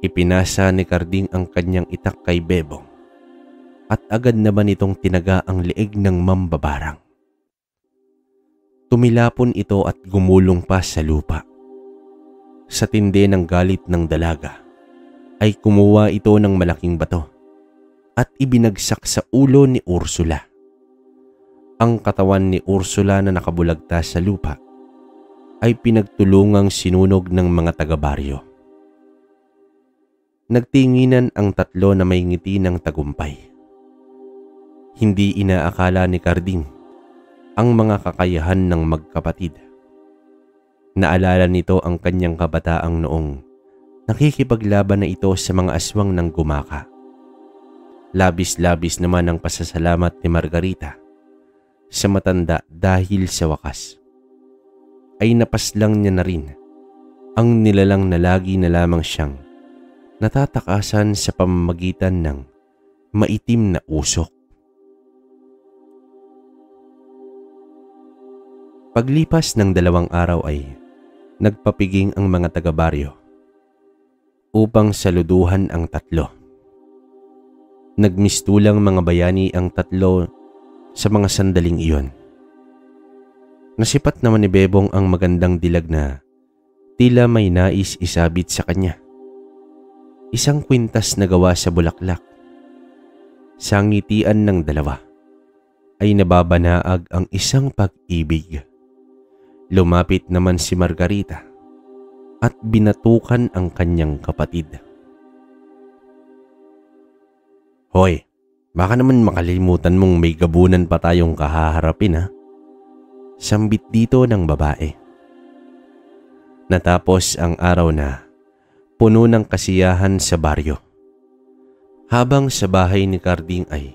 Ipinasa ni Carding ang kanyang itak kay Bebong at agad naman itong tinaga ang leeg ng mambabarang. Tumilapon ito at gumulong pa sa lupa. Sa tindi ng galit ng dalaga ay kumuha ito ng malaking bato at ibinagsak sa ulo ni Ursula. Ang katawan ni Ursula na nakabulagta sa lupa ay pinagtulungang sinunog ng mga taga-baryo. Nagtinginan ang tatlo na may ngiti ng tagumpay. Hindi inaakala ni Carding ang mga kakayahan ng magkapatid. Naalala nito ang kanyang kabataang noong nakikipaglaban na ito sa mga aswang ng gumaka. Labis-labis naman ang pasasalamat ni Margarita sa matanda dahil sa wakas ay napaslang niya na rin ang nilalang na lagi na lamang siyang natatakasan sa pamamagitan ng maitim na usok. Paglipas ng dalawang araw ay nagpapiging ang mga taga-baryo upang saluduhan ang tatlo. Nagmistulang mga bayani ang tatlo sa mga sandaling iyon. Nasipat naman ni Bebong ang magandang dilag na tila may nais isabit sa kanya isang kwintas na gawa sa bulaklak. Sa ngitian ng dalawa ay nababanaag ang isang pag-ibig. Lumapit naman si Margarita at binatukan ang kanyang kapatid. Hoy, baka naman makalimutan mong may gabunan pa tayong kahaharapin ha. Sambit dito ng babae. Natapos ang araw na puno ng kasiyahan sa baryo. Habang sa bahay ni Carding ay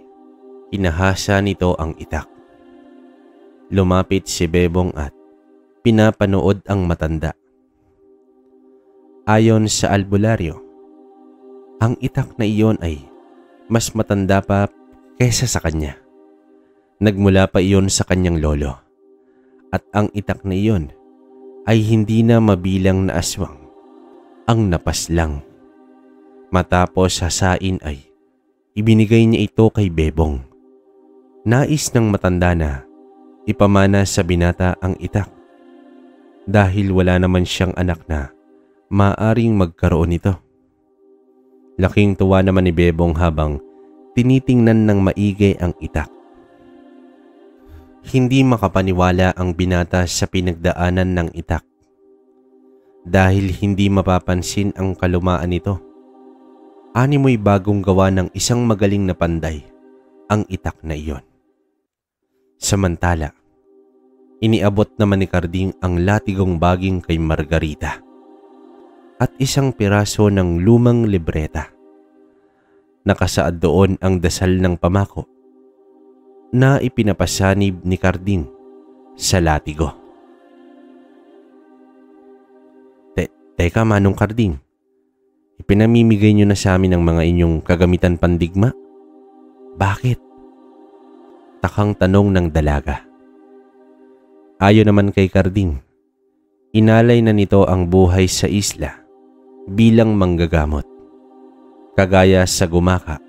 inahasa nito ang itak. Lumapit si Bebong at pinapanood ang matanda. Ayon sa albularyo, ang itak na iyon ay mas matanda pa kaysa sa kanya. Nagmula pa iyon sa kanyang lolo. At ang itak na iyon ay hindi na mabilang na aswang. Ang napas lang. Matapos hasain ay ibinigay niya ito kay Bebong. Nais ng matanda na ipamana sa binata ang itak dahil wala naman siyang anak na maaring magkaroon nito. Laking tuwa naman ni Bebong habang tinitingnan ng maigay ang itak. Hindi makapaniwala ang binata sa pinagdaanan ng itak dahil hindi mapapansin ang kalumaan nito. Ani mo'y bagong gawa ng isang magaling na panday ang itak na iyon. Samantala, iniabot naman ni Carding ang latigong baging kay Margarita at isang piraso ng lumang libreta. Nakasaad doon ang dasal ng pamako na ipinapasanib ni Carding sa latigo. Te teka Manong Carding, ipinamimigay niyo na sa amin ang mga inyong kagamitan pandigma? Bakit? Takang tanong ng dalaga. Ayon naman kay Carding, inalay na nito ang buhay sa isla bilang manggagamot. Kagaya sa gumaka,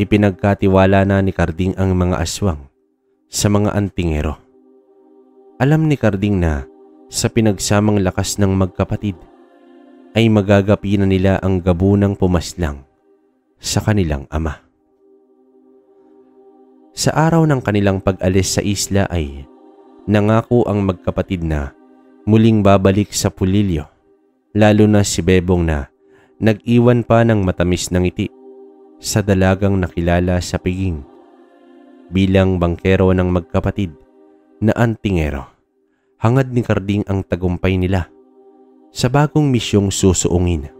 ipinagkatiwala na ni Carding ang mga aswang sa mga antingero. Alam ni Carding na sa pinagsamang lakas ng magkapatid ay magagapi na nila ang gabunang pumaslang sa kanilang ama. Sa araw ng kanilang pag-alis sa isla ay nangako ang magkapatid na muling babalik sa pulilyo lalo na si Bebong na nag-iwan pa ng matamis na ngiti sa dalagang nakilala sa piging bilang bangkero ng magkapatid na antingero. Hangad ni Carding ang tagumpay nila sa bagong misyong susuungin.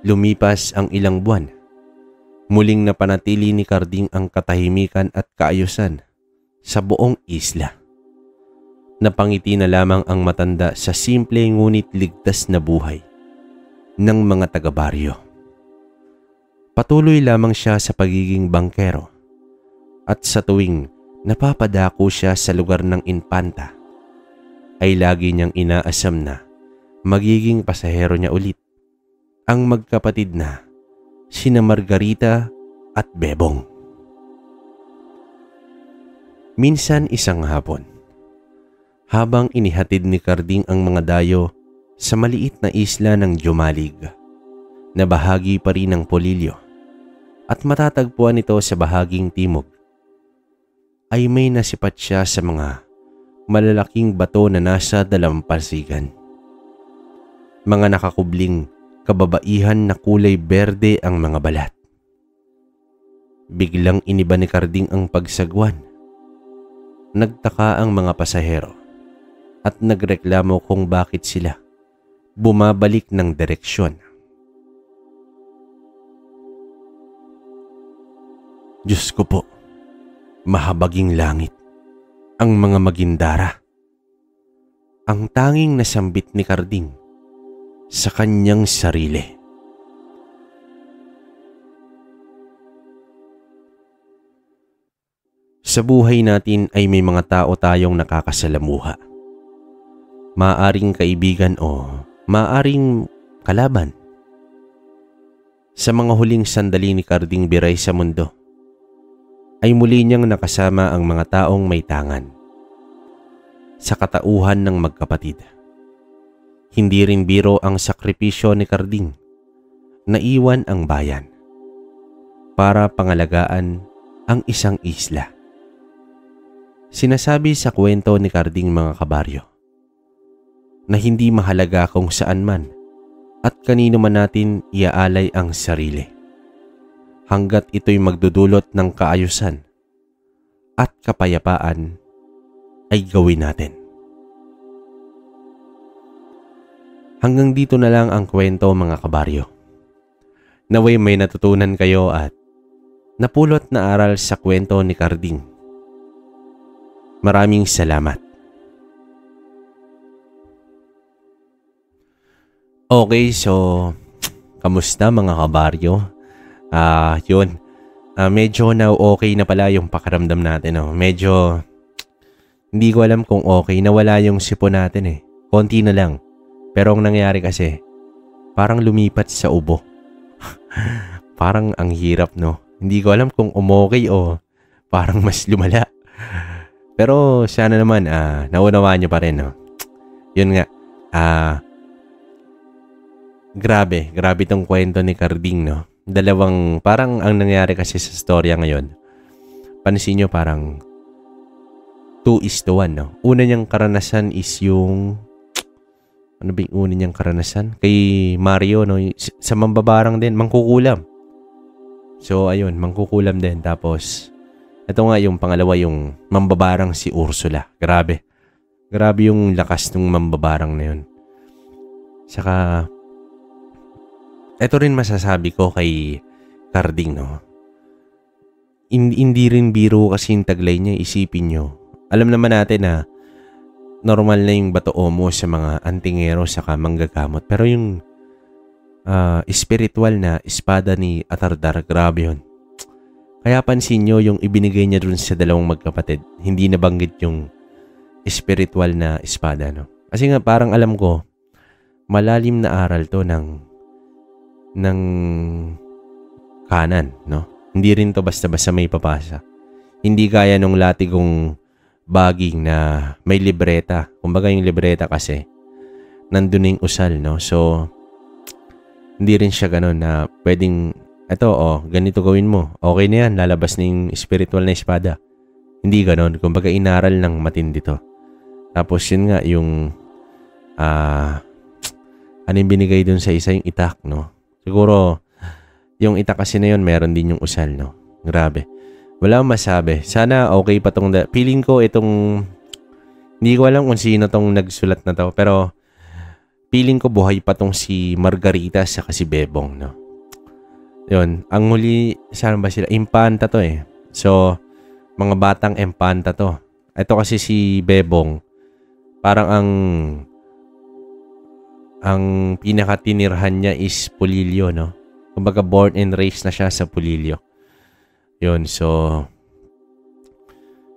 Lumipas ang ilang buwan. Muling napanatili ni Carding ang katahimikan at kaayusan sa buong isla. Napangiti na lamang ang matanda sa simple ngunit ligtas na buhay ng mga taga-baryo. Patuloy lamang siya sa pagiging bangkero at sa tuwing napapadako siya sa lugar ng Infanta ay lagi niyang inaasam na magiging pasahero niya ulit ang magkapatid na sina Margarita at Bebong. Minsan isang hapon, habang inihatid ni Carding ang mga dayo sa maliit na isla ng Jumalig na bahagi pa rin ng Polilyo at matatagpuan ito sa bahaging timog ay may nasipat siya sa mga malalaking bato na nasa dalampasigan. Mga nakakubling kababaihan na kulay berde ang mga balat. Biglang iniba ni Carding ang pagsagwan. Nagtaka ang mga pasahero at nagreklamo kung bakit sila bumabalik ng direksyon. Diyos ko po, mahabaging langit, ang mga magindara. Ang tanging nasambit ni Carding sa kanyang sarili. Sa buhay natin ay may mga tao tayong nakakasalamuha maaring kaibigan o maaring kalaban. Sa mga huling sandali ni Carding Biray sa mundo, ay muli niyang nakasama ang mga taong may tangan sa katauhan ng magkapatid. Hindi rin biro ang sakripisyo ni Carding na iwan ang bayan para pangalagaan ang isang isla. Sinasabi sa kwento ni Carding mga kabaryo na hindi mahalaga kung saan man at kanino man natin iaalay ang sarili. Hanggat ito'y magdudulot ng kaayusan at kapayapaan ay gawin natin. Hanggang dito na lang ang kwento mga kabaryo. Naway may natutunan kayo at napulot na aral sa kwento ni Carding. Maraming salamat. Okay, so kamusta mga kabaryo? Ah, uh, yun. Uh, medyo na okay na pala yung pakaramdam natin, no. Medyo hindi ko alam kung okay nawala yung sipon natin eh. Konti na lang. Pero ang nangyari kasi, parang lumipat sa ubo. <laughs> parang ang hirap, no? Hindi ko alam kung umokay o parang mas lumala. Pero sana naman, uh, naunawaan nyo pa rin, no? Yun nga, ah, uh, grabe, grabe tong kwento ni Carding, no? Dalawang, parang ang nangyari kasi sa storya ngayon, pansin nyo parang 2 is to 1, no? Una niyang karanasan is yung ano ba yung una niyang karanasan? Kay Mario, no? Sa mambabarang din, mangkukulam. So, ayun, mangkukulam din. Tapos, ito nga yung pangalawa, yung mambabarang si Ursula. Grabe. Grabe yung lakas ng mambabarang na yun. Saka, ito rin masasabi ko kay Carding, no? Hindi, rin biro kasi yung taglay niya, isipin nyo alam naman natin na normal na yung bato mo sa mga antingero sa manggagamot. Pero yung uh, spiritual na espada ni Atardar, grabe yun. Kaya pansin nyo yung ibinigay niya dun sa dalawang magkapatid. Hindi nabanggit yung spiritual na espada. No? Kasi nga parang alam ko, malalim na aral to ng ng kanan. No? Hindi rin to basta-basta may papasa. Hindi kaya nung latigong baging na may libreta. Kumbaga yung libreta kasi, nandun yung usal, no? So, hindi rin siya ganun na pwedeng, eto, oh, ganito gawin mo. Okay na yan, lalabas na yung spiritual na espada. Hindi ganun. Kumbaga, inaral ng matindi to. Tapos, yun nga, yung, ah, uh, <tsk> ano binigay dun sa isa, yung itak, no? Siguro, yung itak kasi na yun, meron din yung usal, no? Grabe. Wala masabi. Sana okay pa tong... Da- Feeling ko itong... Hindi ko alam kung sino tong nagsulat na to. Pero feeling ko buhay pa tong si Margarita sa si Bebong, no? Yun. Ang huli, saan ba sila? Impanta to eh. So, mga batang empanta to. Ito kasi si Bebong, parang ang ang pinakatinirhan niya is Pulilio, no? Kumbaga born and raised na siya sa Pulilio. Yun, so,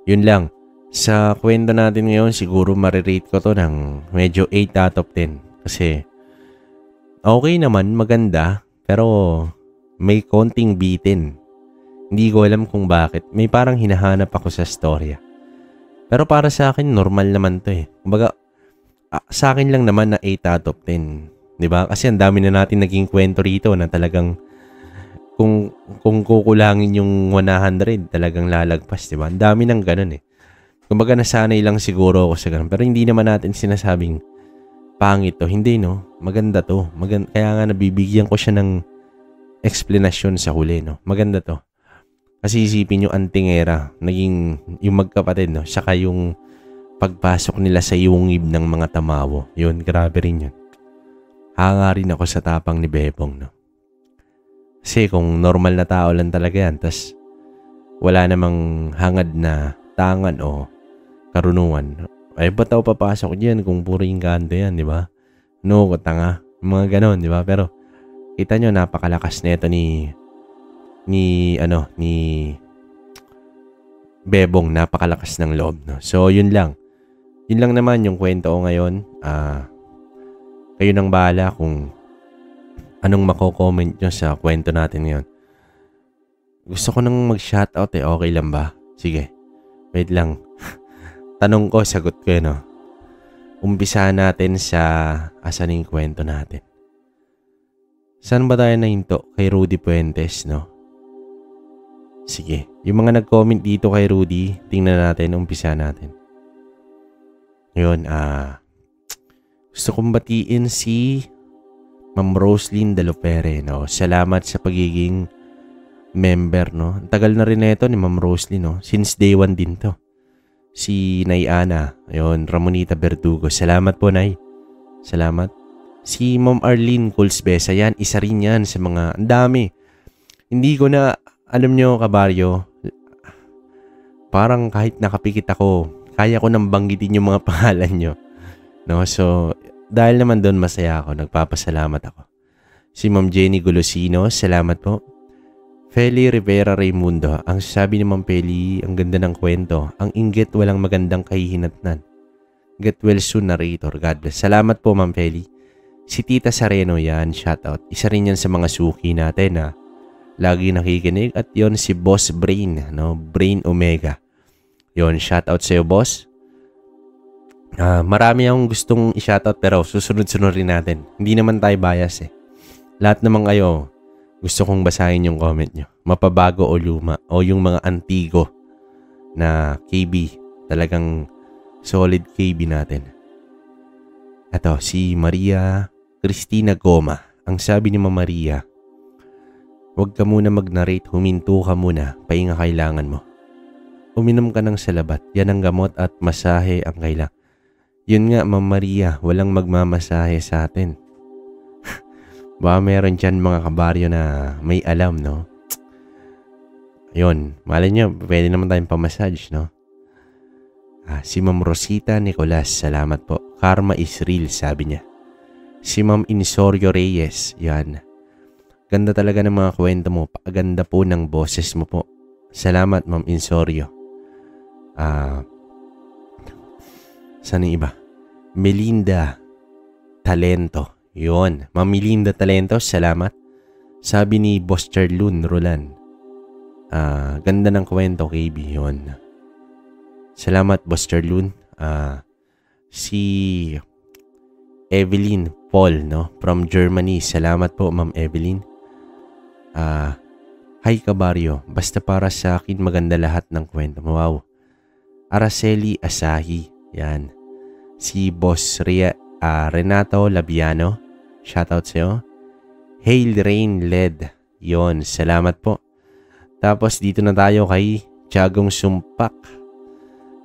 yun lang. Sa kwento natin ngayon, siguro marirate ko to ng medyo 8 out of 10. Kasi, okay naman, maganda, pero may konting bitin. Hindi ko alam kung bakit. May parang hinahanap ako sa storya. Pero para sa akin, normal naman to eh. Kumbaga, sa akin lang naman na 8 out of 10. 'Di ba? Kasi ang dami na natin naging kwento rito na talagang kung kung kukulangin yung 100, talagang lalagpas, 'di ba? Ang dami ng ganun eh. Kumbaga nasanay lang siguro ako sa ganun. Pero hindi naman natin sinasabing pangit to. Hindi no. Maganda to. Maganda, kaya nga nabibigyan ko siya ng explanation sa huli no. Maganda to. Kasi isipin nyo antingera, naging yung magkapatid no, saka yung pagpasok nila sa iwungib ng mga tamawo. Yun, grabe rin yun. Hanga rin ako sa tapang ni Bebong no. Kasi kung normal na tao lang talaga yan, tas wala namang hangad na tangan o karunungan, ay ba't ako papasok diyan kung puro inganto yan, di ba? No, tanga. Mga ganon, di ba? Pero, kita nyo, napakalakas nito ni, ni, ano, ni Bebong, napakalakas ng loob, no? So, yun lang. Yun lang naman yung kwento ko ngayon. Ah, kayo nang bahala kung anong mako-comment nyo sa kwento natin ngayon. Gusto ko nang mag-shoutout eh. Okay lang ba? Sige. Wait lang. <laughs> Tanong ko, sagot ko eh, no? Umpisa natin sa asan yung kwento natin. Saan ba tayo nahinto? Kay Rudy Puentes, no? Sige. Yung mga nag-comment dito kay Rudy, tingnan natin, umpisa natin. Yun, ah... Uh, gusto kong batiin si Ma'am Roslyn Dalopere, no? Salamat sa pagiging member, no? Ang tagal na rin ito ni Ma'am Roslyn, no? Since day one din to. Si Nay Ana, ayun, Ramonita Berdugo. Salamat po, Nay. Salamat. Si Ma'am Arlene Kulsbesa, yan, isa rin yan sa mga, ang dami. Hindi ko na, alam nyo, kabaryo, parang kahit nakapikit ako, kaya ko nang banggitin yung mga <laughs> pangalan nyo. No? So, dahil naman doon masaya ako, nagpapasalamat ako. Si Ma'am Jenny Golosino, salamat po. Feli Rivera Raimundo, ang sabi ni Ma'am Feli, ang ganda ng kwento. Ang inggit walang magandang kahihinatnan. Get well soon, narrator. God bless. Salamat po, Ma'am Feli. Si Tita Sareno yan, shoutout. Isa rin yan sa mga suki natin na lagi nakikinig. At yon si Boss Brain, no? Brain Omega. Yon, shoutout sa'yo, boss. Uh, marami akong gustong i-shoutout pero susunod-sunod rin natin. Hindi naman tayo bias eh. Lahat naman kayo, gusto kong basahin yung comment nyo. Mapabago o luma o yung mga antigo na KB. Talagang solid KB natin. Ito, si Maria Cristina Goma. Ang sabi ni Ma Maria, Huwag ka muna mag-narrate, huminto ka muna, pahinga kailangan mo. Uminom ka ng salabat, yan ang gamot at masahe ang kailangan. Yun nga, Ma'am Maria, walang magmamasahe sa atin. <laughs> Baka meron dyan mga kabaryo na may alam, no? Yun, malay nyo, pwede naman tayong pamassage, no? Ah, si Ma'am Rosita Nicolas, salamat po. Karma is real, sabi niya. Si Ma'am Insorio Reyes, yan. Ganda talaga ng mga kwento mo. Paganda po ng boses mo po. Salamat, Ma'am Insorio. Ah, Saan iba? Melinda Talento. Yun. Ma'am Melinda Talento, salamat. Sabi ni Boss Charlun Roland. Ah, ganda ng kwento, KB. Yun. Salamat, Boss Charlun. Ah, si Evelyn Paul, no? From Germany. Salamat po, Ma'am Evelyn. Ah, Hi Kabaryo, basta para sa akin maganda lahat ng kwento. Wow. Araceli Asahi, yan. Si Boss Ria, uh, Renato Labiano. Shoutout sa'yo. Hail Rain Led. Yon, salamat po. Tapos dito na tayo kay Tiagong Sumpak.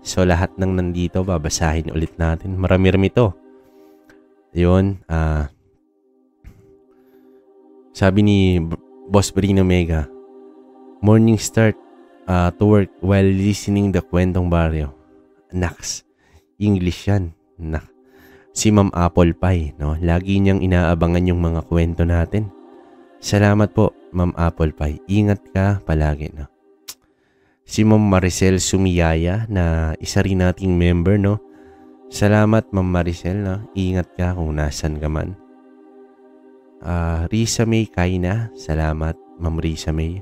So lahat ng nandito babasahin ulit natin. Marami-rami to. Yun, ah... Uh, sabi ni Boss Brino Mega, morning start uh, to work while listening the kwentong baryo. Naks, English yan. Na, si Ma'am Apple Pie, no? Lagi niyang inaabangan yung mga kwento natin. Salamat po, Ma'am Apple Pie. Ingat ka palagi, no? Si Ma'am Maricel Sumiyaya na isa rin nating member, no? Salamat, Ma'am Maricel, no? Ingat ka kung nasan ka man. Uh, Risa May Kaina, salamat, Ma'am Risa May.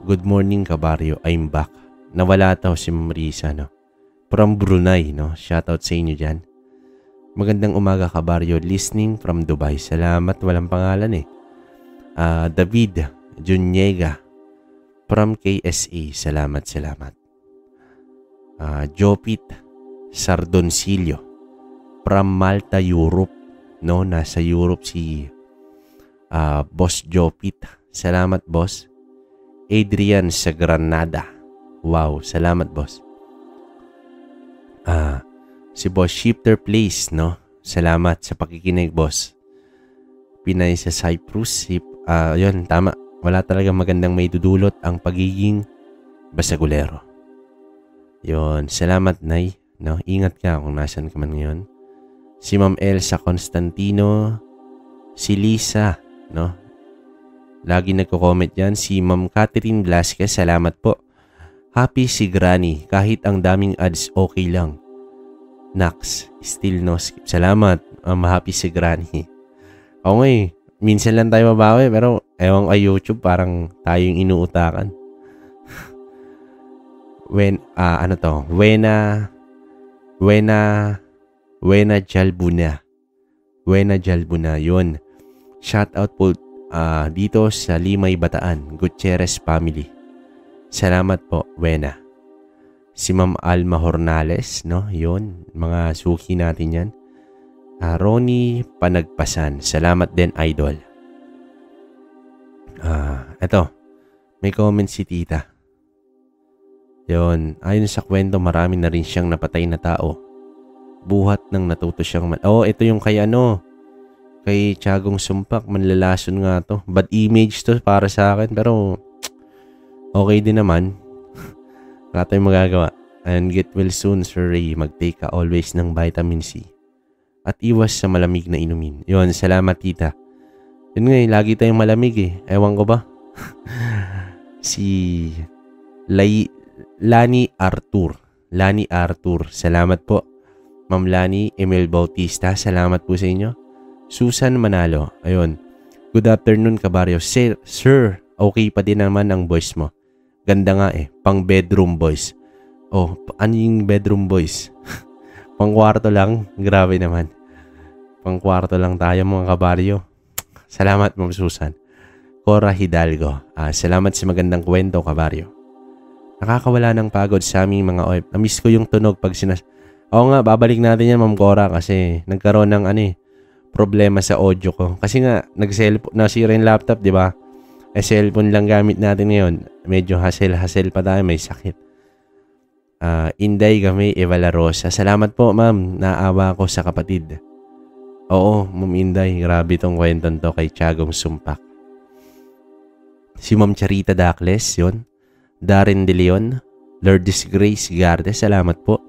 Good morning, kabaryo. I'm back. Nawala daw si Ma'am Risa, no? from Brunei, no? Shoutout sa inyo dyan. Magandang umaga ka, Barrio. Listening from Dubai. Salamat, walang pangalan eh. Uh, David Junyega from KSA. Salamat, salamat. Uh, Jopit Sardoncillo from Malta, Europe. No, nasa Europe si uh, Boss Jopit. Salamat, boss. Adrian sa Granada. Wow, salamat, boss. Ah, si Boss Shifter Place, no? Salamat sa pakikinig, boss. Pinay sa Cyprus, si, uh, yun, tama. Wala talaga magandang may dudulot ang pagiging basagulero. Yun, salamat, Nay. No? Ingat ka kung nasan ka man ngayon. Si Ma'am Elsa Constantino, si Lisa, no? Lagi nagko-comment yan. Si Ma'am Catherine Blasquez, salamat po. Happy si Granny kahit ang daming ads okay lang. Nax, still no skip. Salamat. Um, happy si Granny. Oo nga eh. Minsan lang tayo mabawi pero ewan kay YouTube parang tayong inuutakan. <laughs> When, ah, uh, ano to? Wena, Wena, Wena Jalbuna. Wena Jalbuna, yun. Shout out po uh, dito sa Limay Bataan, Gutierrez family. Salamat po, Wena. Si Ma'am Alma Hornales, no? Yun, mga suki natin yan. Uh, Ronnie Panagpasan, salamat din, idol. Ah, uh, eto. May comment si tita. Yun, ayon sa kwento, marami na rin siyang napatay na tao. Buhat ng natuto siyang man... Oh, ito yung kay ano, kay Tiagong Sumpak, manlalason nga to. Bad image to para sa akin, pero okay din naman. <laughs> Wala tayong magagawa. And get well soon, Sir Ray. Mag-take ka always ng vitamin C. At iwas sa malamig na inumin. Yun, salamat tita. Yun nga eh, lagi tayong malamig eh. Ewan ko ba? <laughs> si Lai, Lani Arthur. Lani Arthur. Salamat po. Ma'am Lani Emil Bautista. Salamat po sa inyo. Susan Manalo. Ayun. Good afternoon, kabaryo. Sir, sir, okay pa din naman ang voice mo. Ganda nga eh. Pang bedroom voice. Oh, ano yung bedroom voice? <laughs> pang kwarto lang. Grabe naman. Pang kwarto lang tayo mga kabaryo. <tsk> Salamat, Ma'am Susan. Cora Hidalgo. Ah, salamat sa magandang kwento, kabaryo. Nakakawala ng pagod sa aming mga OF. Namiss ko yung tunog pag sinas... Oo nga, babalik natin yan, Ma'am Cora, kasi nagkaroon ng ano eh, problema sa audio ko. Kasi nga, nag-cellphone, nasira yung laptop, di ba? Eh, cellphone lang gamit natin ngayon. Medyo hassle-hassle pa tayo, may sakit. Uh, Inday kami, Eva La Rosa. Salamat po, ma'am. Naawa ko sa kapatid. Oo, Ma'am Inday. Grabe tong kwentong to kay Tiagong Sumpak. Si Ma'am Charita Dacles, yon. Darren De Leon. Lourdes Grace Garde, salamat po.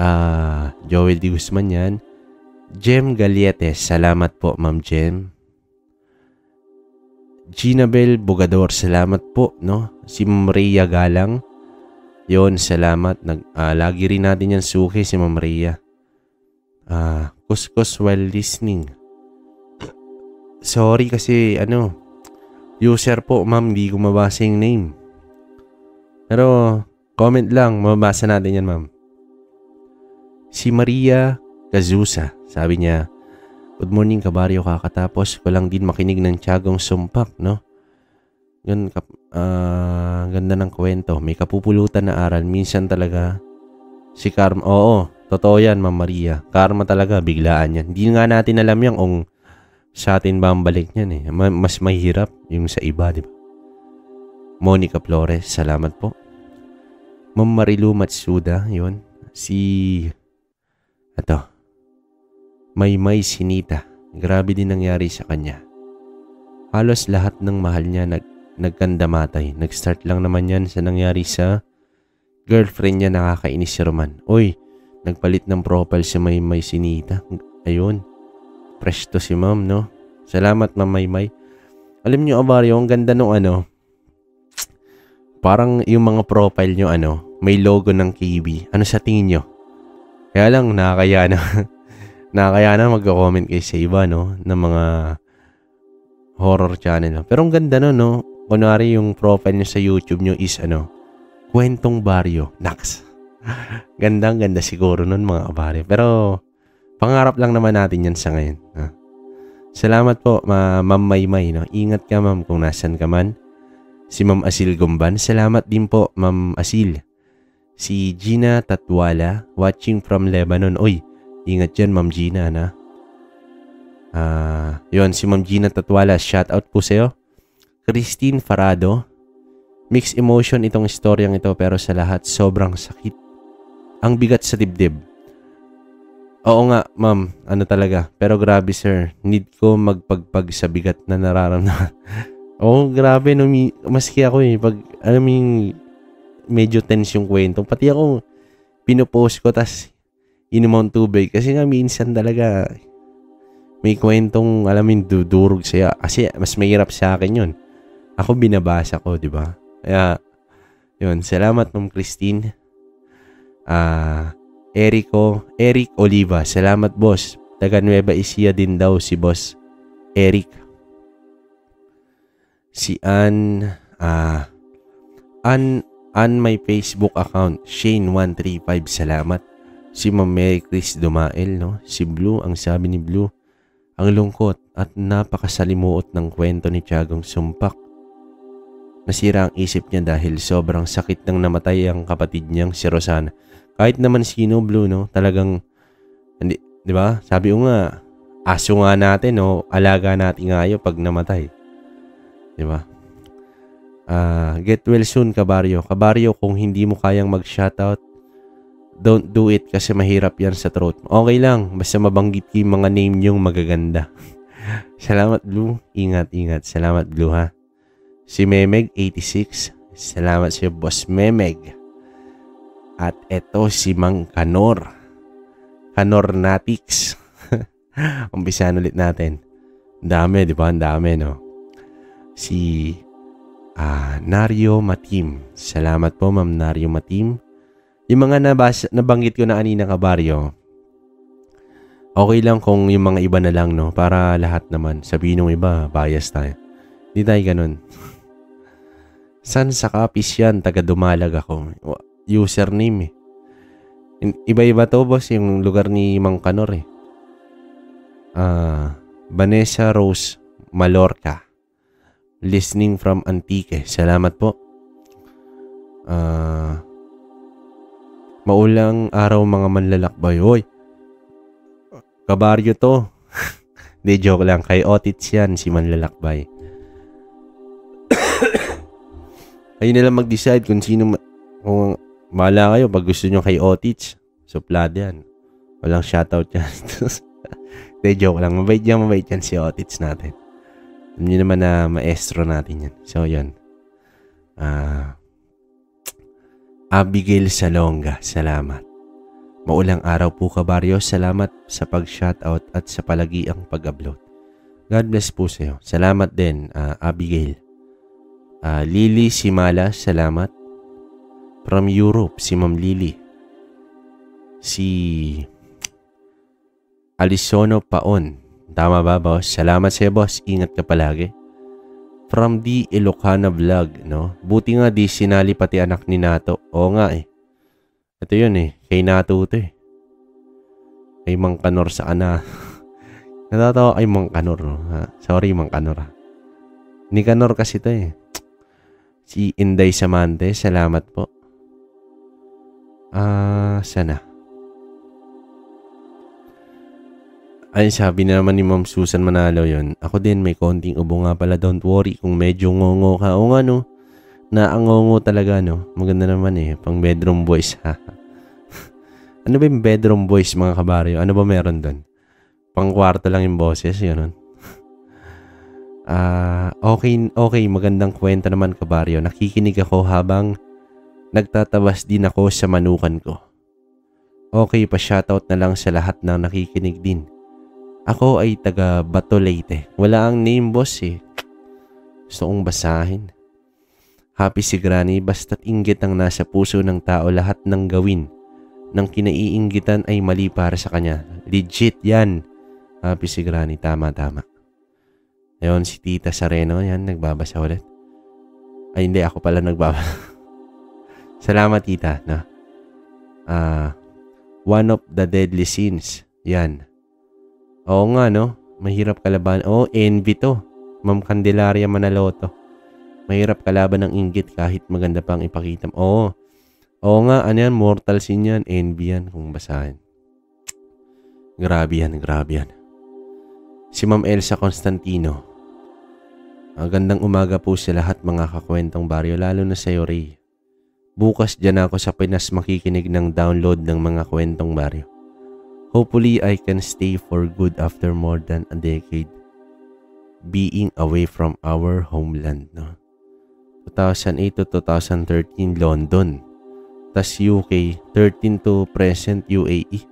Uh, Joel Di Guzman yan. Jem Galietes, salamat po Ma'am Jem. Ginabel Bugador, salamat po, no? Si Maria Galang, yon salamat. Nag, uh, lagi rin natin yan suki si Ma'am Maria. Uh, kuskus while listening. <coughs> Sorry kasi, ano, user po, ma'am, hindi ko mabasa yung name. Pero, comment lang, mababasa natin yan, ma'am. Si Maria Kazusa, sabi niya, Good morning, kabaryo, kakatapos ko lang din makinig ng Tiagong Sumpak, no? Gan, uh, ganda ng kwento. May kapupulutan na aral. Minsan talaga, si Karma, oo, totoo yan, Ma'am Maria. Karma talaga, biglaan yan. Hindi nga natin alam yan kung sa atin ba ang balik niyan eh. Mas mahirap yung sa iba, di ba? Monica Flores, salamat po. Ma'am Marilu Matsuda, yun. Si, ito, Maymay Sinita. Grabe din nangyari sa kanya. Halos lahat ng mahal niya nag, nagkandamatay. Nag-start lang naman yan sa nangyari sa girlfriend niya nakakainis si Roman. Uy, nagpalit ng profile si Maymay Sinita. Ayun, fresh to si ma'am, no? Salamat, ma'am Maymay. Alam niyo, Abario, ang ganda nung ano, Parang yung mga profile nyo, ano, may logo ng KB. Ano sa tingin nyo? Kaya lang, nakakaya na. <laughs> nakakaya na magko-comment kayo sa iba, no? Ng mga horror channel. Pero ang ganda no, no? Kunwari yung profile nyo sa YouTube nyo is, ano, Kwentong Baryo. Nax. <laughs> Gandang ganda siguro nun mga kabaryo. Pero, pangarap lang naman natin yan sa ngayon. Ha? Salamat po, ma Ma'am Maymay. No? Ingat ka, ma'am, kung nasan ka man Si Ma'am Asil Gumban, salamat din po Ma'am Asil. Si Gina Tatwala, watching from Lebanon. Oy, ingat dyan Ma'am Gina na. Ah, uh, yon si Ma'am Gina Tatwala, shout out po sa'yo. Christine Farado, mixed emotion itong istoryang ito pero sa lahat sobrang sakit. Ang bigat sa dibdib. Oo nga, ma'am, ano talaga. Pero grabe sir, need ko magpagpag sa bigat na nararamdaman. <laughs> oh, grabe. No, maski ako eh. Pag, alam mo medyo tense yung kwento. Pati ako, pinopost ko, tas inumaw tubig. Kasi nga, minsan talaga, may kwentong, alam mo dudurog siya. Kasi mas mahirap sa akin yun. Ako binabasa ko, di ba? Kaya, yun. Salamat, Ma'am Christine. Ah, uh, Erico, Eric Oliva. Salamat, boss. Taga Nueva Ecija din daw si boss Eric si Ann, ah, uh, Ann, Ann my Facebook account, Shane135, salamat. Si Ma'am Mary Chris Dumael, no? Si Blue, ang sabi ni Blue, ang lungkot at napakasalimuot ng kwento ni Tiagong Sumpak. Nasira ang isip niya dahil sobrang sakit nang namatay ang kapatid niyang si Rosana. Kahit naman sino Blue, no? Talagang, hindi, di ba? Sabi ko nga, aso nga natin, no? Alaga natin nga pag namatay. Di ba? Uh, get well soon, Kabaryo. Kabaryo, kung hindi mo kayang mag-shoutout, don't do it kasi mahirap yan sa throat mo. Okay lang, basta mabanggit yung mga name nyong magaganda. <laughs> Salamat, Blue. Ingat, ingat. Salamat, Blue, ha? Si Memeg, 86. Salamat sa Boss Memeg. At eto si Mang Kanor. Kanornatics. <laughs> Umpisahan ulit natin. Dami, di ba? Ang dami, no? Si uh, Nario Matim. Salamat po, Ma'am Nario Matim. Yung mga nabasa, nabanggit ko na kanina kabaryo, okay lang kung yung mga iba na lang, no? Para lahat naman. Sabihin ng iba, bias tayo. Hindi tayo ganun. <laughs> San sa kapis yan? Taga Dumalag ako. Username eh. Iba-iba to boss yung lugar ni Mang Kanor eh. Ah, Vanessa Rose Malorca. Listening from Antique. Salamat po. Ah, maulang araw mga manlalakbay. Hoy, kabaryo to. <laughs> Hindi, joke lang. Kay Otits yan, si manlalakbay. Kayo na lang mag-decide kung sino, kung mahala kayo pag gusto nyo kay Otich. Suplado yan. Walang shoutout yan. <laughs> De, joke lang. Mabait yan, mabait yan si Otich natin. Alam nyo naman na maestro natin yan. So, yan. Ah... Uh, Abigail Salonga, salamat. Maulang araw po ka, Barrio. Salamat sa pag-shoutout at sa palagiang pag-upload. God bless po sa iyo. Salamat din, uh, Abigail. Uh, Lily Simala, salamat. From Europe, si Ma'am Lily. Si Alisono Paon. Tama ba, boss? Salamat sa'yo, boss. Ingat ka palagi. From the Ilocana Vlog, no? Buti nga di sinali pati anak ni Nato. Oo nga eh. Ito yun eh. Kay Nato ito eh. Kay Mang Kanor sa ana. <laughs> Natatawa kay Mang Kanor. No? Ha? Sorry, Mang Kanor. Ni Kanor kasi ito eh. Si Inday Samante, salamat po. Ah, uh, sana. Ay, sabi na naman ni Ma'am Susan Manalo yon. Ako din, may konting ubo nga pala. Don't worry kung medyo ngongo ka. O nga, no? Naangongo talaga, no? Maganda naman eh. Pang bedroom voice, ha? <laughs> ano ba yung bedroom voice, mga kabaryo? Ano ba meron doon? Pang kwarto lang yung boses, yun. <laughs> Ah, uh, okay, okay, magandang kwento naman kabaryo. Nakikinig ako habang nagtatabas din ako sa manukan ko. Okay, pa-shoutout na lang sa lahat ng nakikinig din. Ako ay taga Bato Leyte. Wala ang name boss eh. Gusto kong basahin. Happy si Granny basta't inggit ang nasa puso ng tao lahat ng gawin. Nang kinaiinggitan ay mali para sa kanya. Legit yan. Happy si Granny. Tama, tama. Ayun, si Tita Sareno, yan, nagbabasa ulit. Ay, hindi, ako pala nagbabasa. <laughs> Salamat, Tita, na. Uh, one of the deadly sins. Yan. Oo nga, no? Mahirap kalaban. Oo, oh, envy to. Ma'am Candelaria Manaloto. Mahirap kalaban ng inggit kahit maganda pang ipakita. Oo. Oo nga, ano yan? Mortal sin yan. Envy yan kung basahin. Grabe yan, grabe yan. Si Ma'am Elsa Constantino. Magandang umaga po sa lahat mga kakwentong baryo, lalo na sa Ray. Bukas dyan ako sa Pinas makikinig ng download ng mga kwentong baryo. Hopefully, I can stay for good after more than a decade being away from our homeland. No? 2008 to 2013, London. Tas UK, 13 to present UAE.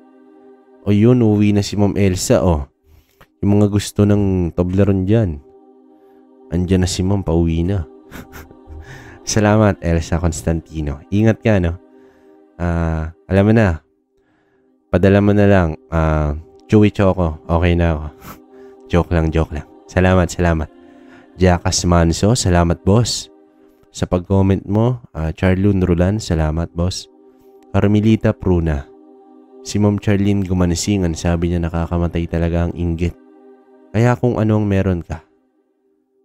O yun, uwi na si Ma'am Elsa, oh. Yung mga gusto ng Toblerone dyan Andiyan na si ma'am, pauwi na. <laughs> Salamat, Elsa Constantino. Ingat ka, no? Uh, alam mo na, padala mo na lang, uh, Chewy Choco, okay na ako. <laughs> joke lang, joke lang. Salamat, salamat. Jackas Manso, salamat boss. Sa pag-comment mo, uh, Charlune Rulan, salamat boss. Carmelita Pruna, si Ma'am Charlene Gumanisingan sabi niya nakakamatay talaga ang inggit. Kaya kung anong meron ka,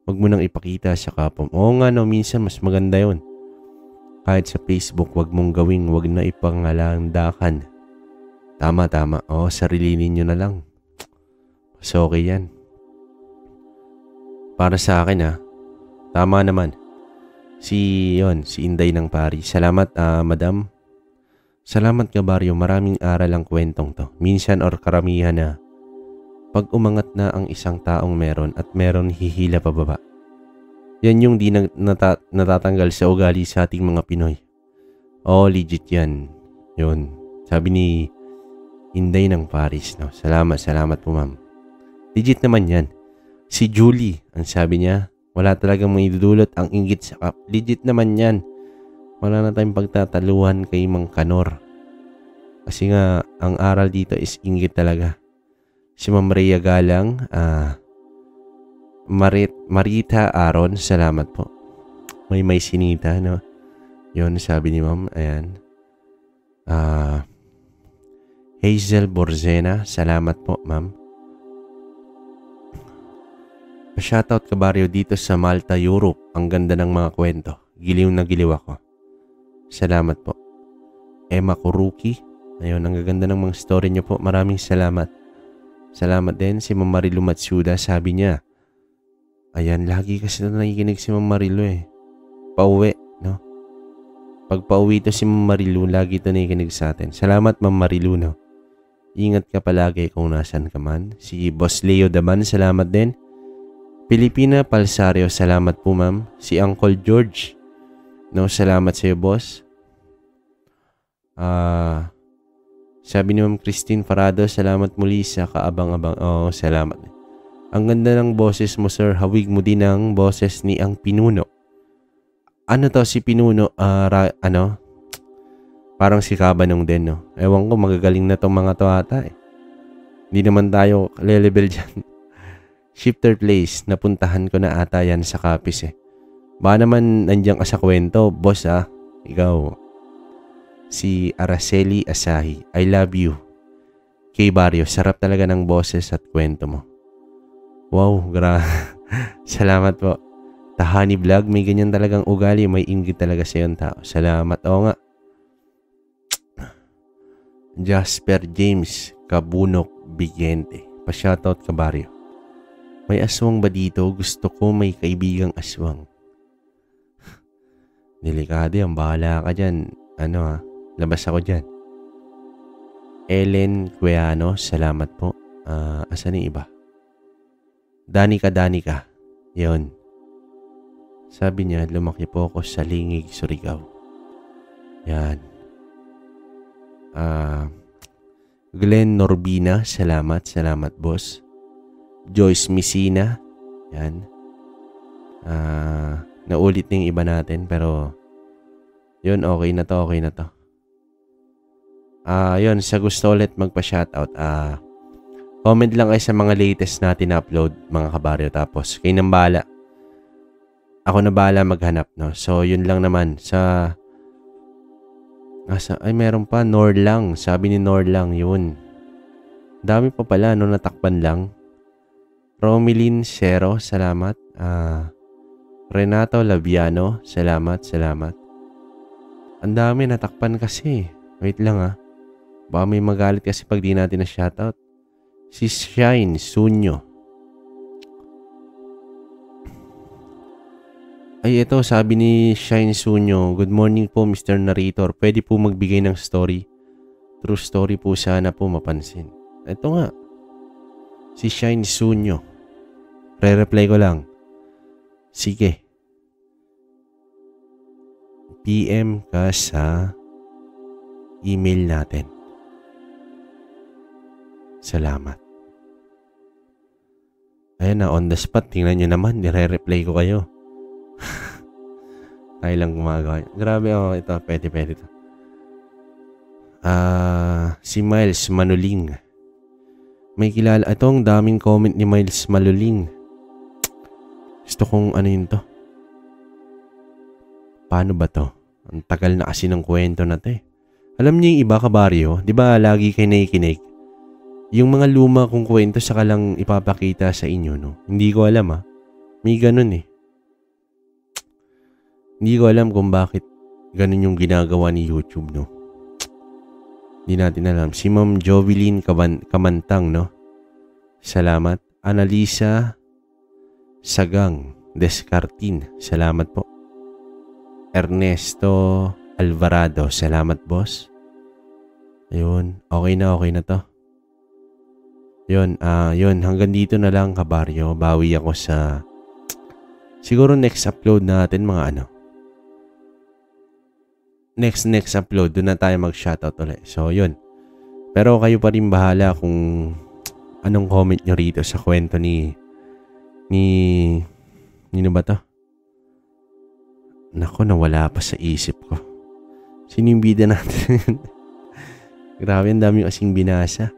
Huwag mo nang ipakita sa kapwa mo. Oo nga no, minsan mas maganda yon. Kahit sa Facebook, wag mong gawing wag na ipangalandakan. Tama, tama. Oo, sarili ninyo na lang. So, okay yan. Para sa akin ha, tama naman. Si, yon si Inday ng Pari. Salamat, uh, madam. Salamat ka, Baryo. Maraming aral ang kwentong to. Minsan or karamihan na pag umangat na ang isang taong meron at meron hihila pababa. Yan yung di nat- natatanggal sa ugali sa ating mga Pinoy. Oh, legit yan. Yun. Sabi ni Inday ng Paris. No? Salamat, salamat po ma'am. Legit naman yan. Si Julie, ang sabi niya, wala talagang may dudulot ang inggit sa kap. Legit naman yan. Wala na tayong pagtataluhan kay Mang Kanor. Kasi nga, ang aral dito is inggit talaga. Si Ma'am Maria Galang, uh, Marit, Marita Aaron, salamat po. May may sinita, no? Yun, sabi ni Ma'am, ayan. Ah, uh, Hazel Borzena, salamat po, Ma'am. Pa-shoutout ka baryo dito sa Malta, Europe. Ang ganda ng mga kwento. Giliw na giliw ako. Salamat po. Emma Kuruki. Ayun, ang gaganda ng mga story niyo po. Maraming salamat. Salamat din si Ma'am Marilu Matsuda. Sabi niya, ayan, lagi kasi na nakikinig si Ma'am Marilu eh. Pauwi, no? Pag pauwi to si Ma'am Marilu, lagi ito nakikinig sa atin. Salamat Ma'am Marilu, no? Ingat ka palagi kung nasan ka man. Si Boss Leo Daman, salamat din. Pilipina Palsario, salamat po ma'am. Si Uncle George, No, salamat sa iyo, boss. Ah, uh, sabi ni Ma'am Christine Farado, salamat muli sa kaabang-abang. Oh, salamat. Ang ganda ng boses mo, sir. Hawig mo din ang boses ni ang Pinuno. Ano to si Pinuno? Uh, ra, ano? Parang si Kabanong din, no? Ewan ko, magagaling na tong mga to ata eh. Hindi naman tayo level dyan. <laughs> Shifter Place, napuntahan ko na ata yan sa Capiz eh. Baka naman nandiyan ka sa kwento, boss ah. Ikaw, si Araceli Asahi. I love you. Kay Barrio, sarap talaga ng boses at kwento mo. Wow, gra. <laughs> Salamat po. Tahani Vlog, may ganyan talagang ugali. May inggit talaga sa yung tao. Salamat. Oo nga. Jasper James Kabunok Bigente. Pa-shoutout ka, Barrio. May aswang ba dito? Gusto ko may kaibigang aswang. <laughs> Delikado yan. Bahala ka dyan. Ano ha? Labas ako dyan. Ellen Cueano, salamat po. Uh, asan yung iba? Danica Danica. Yun. Sabi niya, lumaki po ako sa Lingig, Surigao. Yan. Uh, Glenn Norbina, salamat, salamat boss. Joyce Messina, yan. Uh, Naulit na yung iba natin pero yun, okay na to, okay na to. Ah, uh, yun, sa gusto ulit magpa-shoutout, ah, uh, comment lang kayo sa mga latest natin na upload, mga kabaryo. Tapos, kayo nang bahala. Ako na bahala maghanap, no? So, yun lang naman. Sa, asa, ay, meron pa, Nor lang. Sabi ni Nor lang, yun. Dami pa pala, no? Natakpan lang. Romilin Zero, salamat. Ah, Renato Labiano, salamat, salamat. Ang dami natakpan kasi. Wait lang ah. Baka may magalit kasi pag di natin na shoutout. Si Shine Sunyo. Ay, ito, sabi ni Shine Sunyo, Good morning po, Mr. Narrator. Pwede po magbigay ng story. True story po sana po mapansin. Ito nga. Si Shine Sunyo. Re-reply ko lang. Sige. PM ka sa email natin. Salamat. Ayan na, on the spot. Tingnan nyo naman, nire-reply ko kayo. <laughs> Tayo lang gumagawa. Grabe, oh, ito, pwede, pwede ito. Ah, uh, si Miles Manuling. May kilala. Ito ang daming comment ni Miles Manuling. Gusto kong ano yun to. Paano ba to? Ang tagal na kasi ng kwento na to eh. Alam niyo yung iba kabaryo, di ba lagi kayo nakikinig? Yung mga luma kong kwento sa lang ipapakita sa inyo, no? Hindi ko alam ah. May ganun eh. Hindi ko alam kung bakit ganun yung ginagawa ni YouTube, no? Hindi natin alam. Si Ma'am Jovelyn Kamantang, no? Salamat. Analisa Sagang Descartin. Salamat po. Ernesto Alvarado. Salamat, boss. Ayun. Okay na, okay na to. Yun, ah, uh, yun. Hanggang dito na lang, kabaryo. Bawi ako sa... Siguro next upload natin mga ano. Next next upload, doon na tayo mag-shoutout ulit. So, yun. Pero kayo pa rin bahala kung anong comment nyo rito sa kwento ni ni nino ba to? Nako, nawala pa sa isip ko. Sino yung bida natin? <laughs> Grabe, ang dami kasing binasa.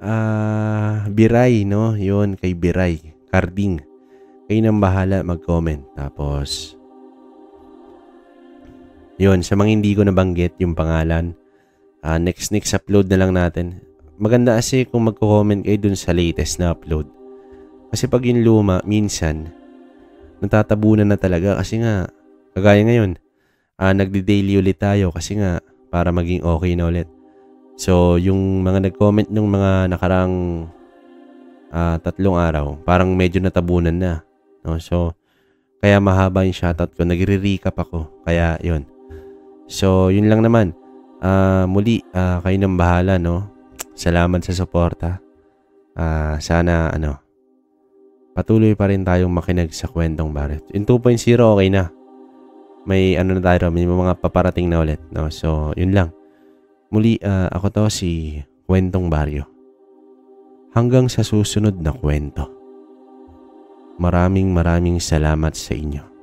Ah, uh, Biray, no? Yun, kay Biray. Carding. Kayo nang bahala mag-comment. Tapos, yun, sa mga hindi ko nabanggit yung pangalan, uh, next next upload na lang natin. Maganda kasi kung magko-comment kayo dun sa latest na upload. Kasi pag yung luma, minsan, natatabunan na talaga kasi nga, kagaya ngayon, uh, nagdi-daily ulit tayo kasi nga, para maging okay na ulit. So, yung mga nag-comment nung mga nakarang uh, tatlong araw, parang medyo natabunan na. No? So, kaya mahaba yung shoutout ko. Nagre-recap ako. Kaya, yun. So, yun lang naman. Uh, muli, uh, kayo nang bahala, no? Salamat sa suporta. Uh, sana, ano, patuloy pa rin tayong makinig sa kwentong Barret. In 2.0, okay na. May ano na tayo, may mga paparating na ulit, no? So, yun lang. Muli, uh, ako to si Kwentong Baryo. Hanggang sa susunod na kwento. Maraming maraming salamat sa inyo.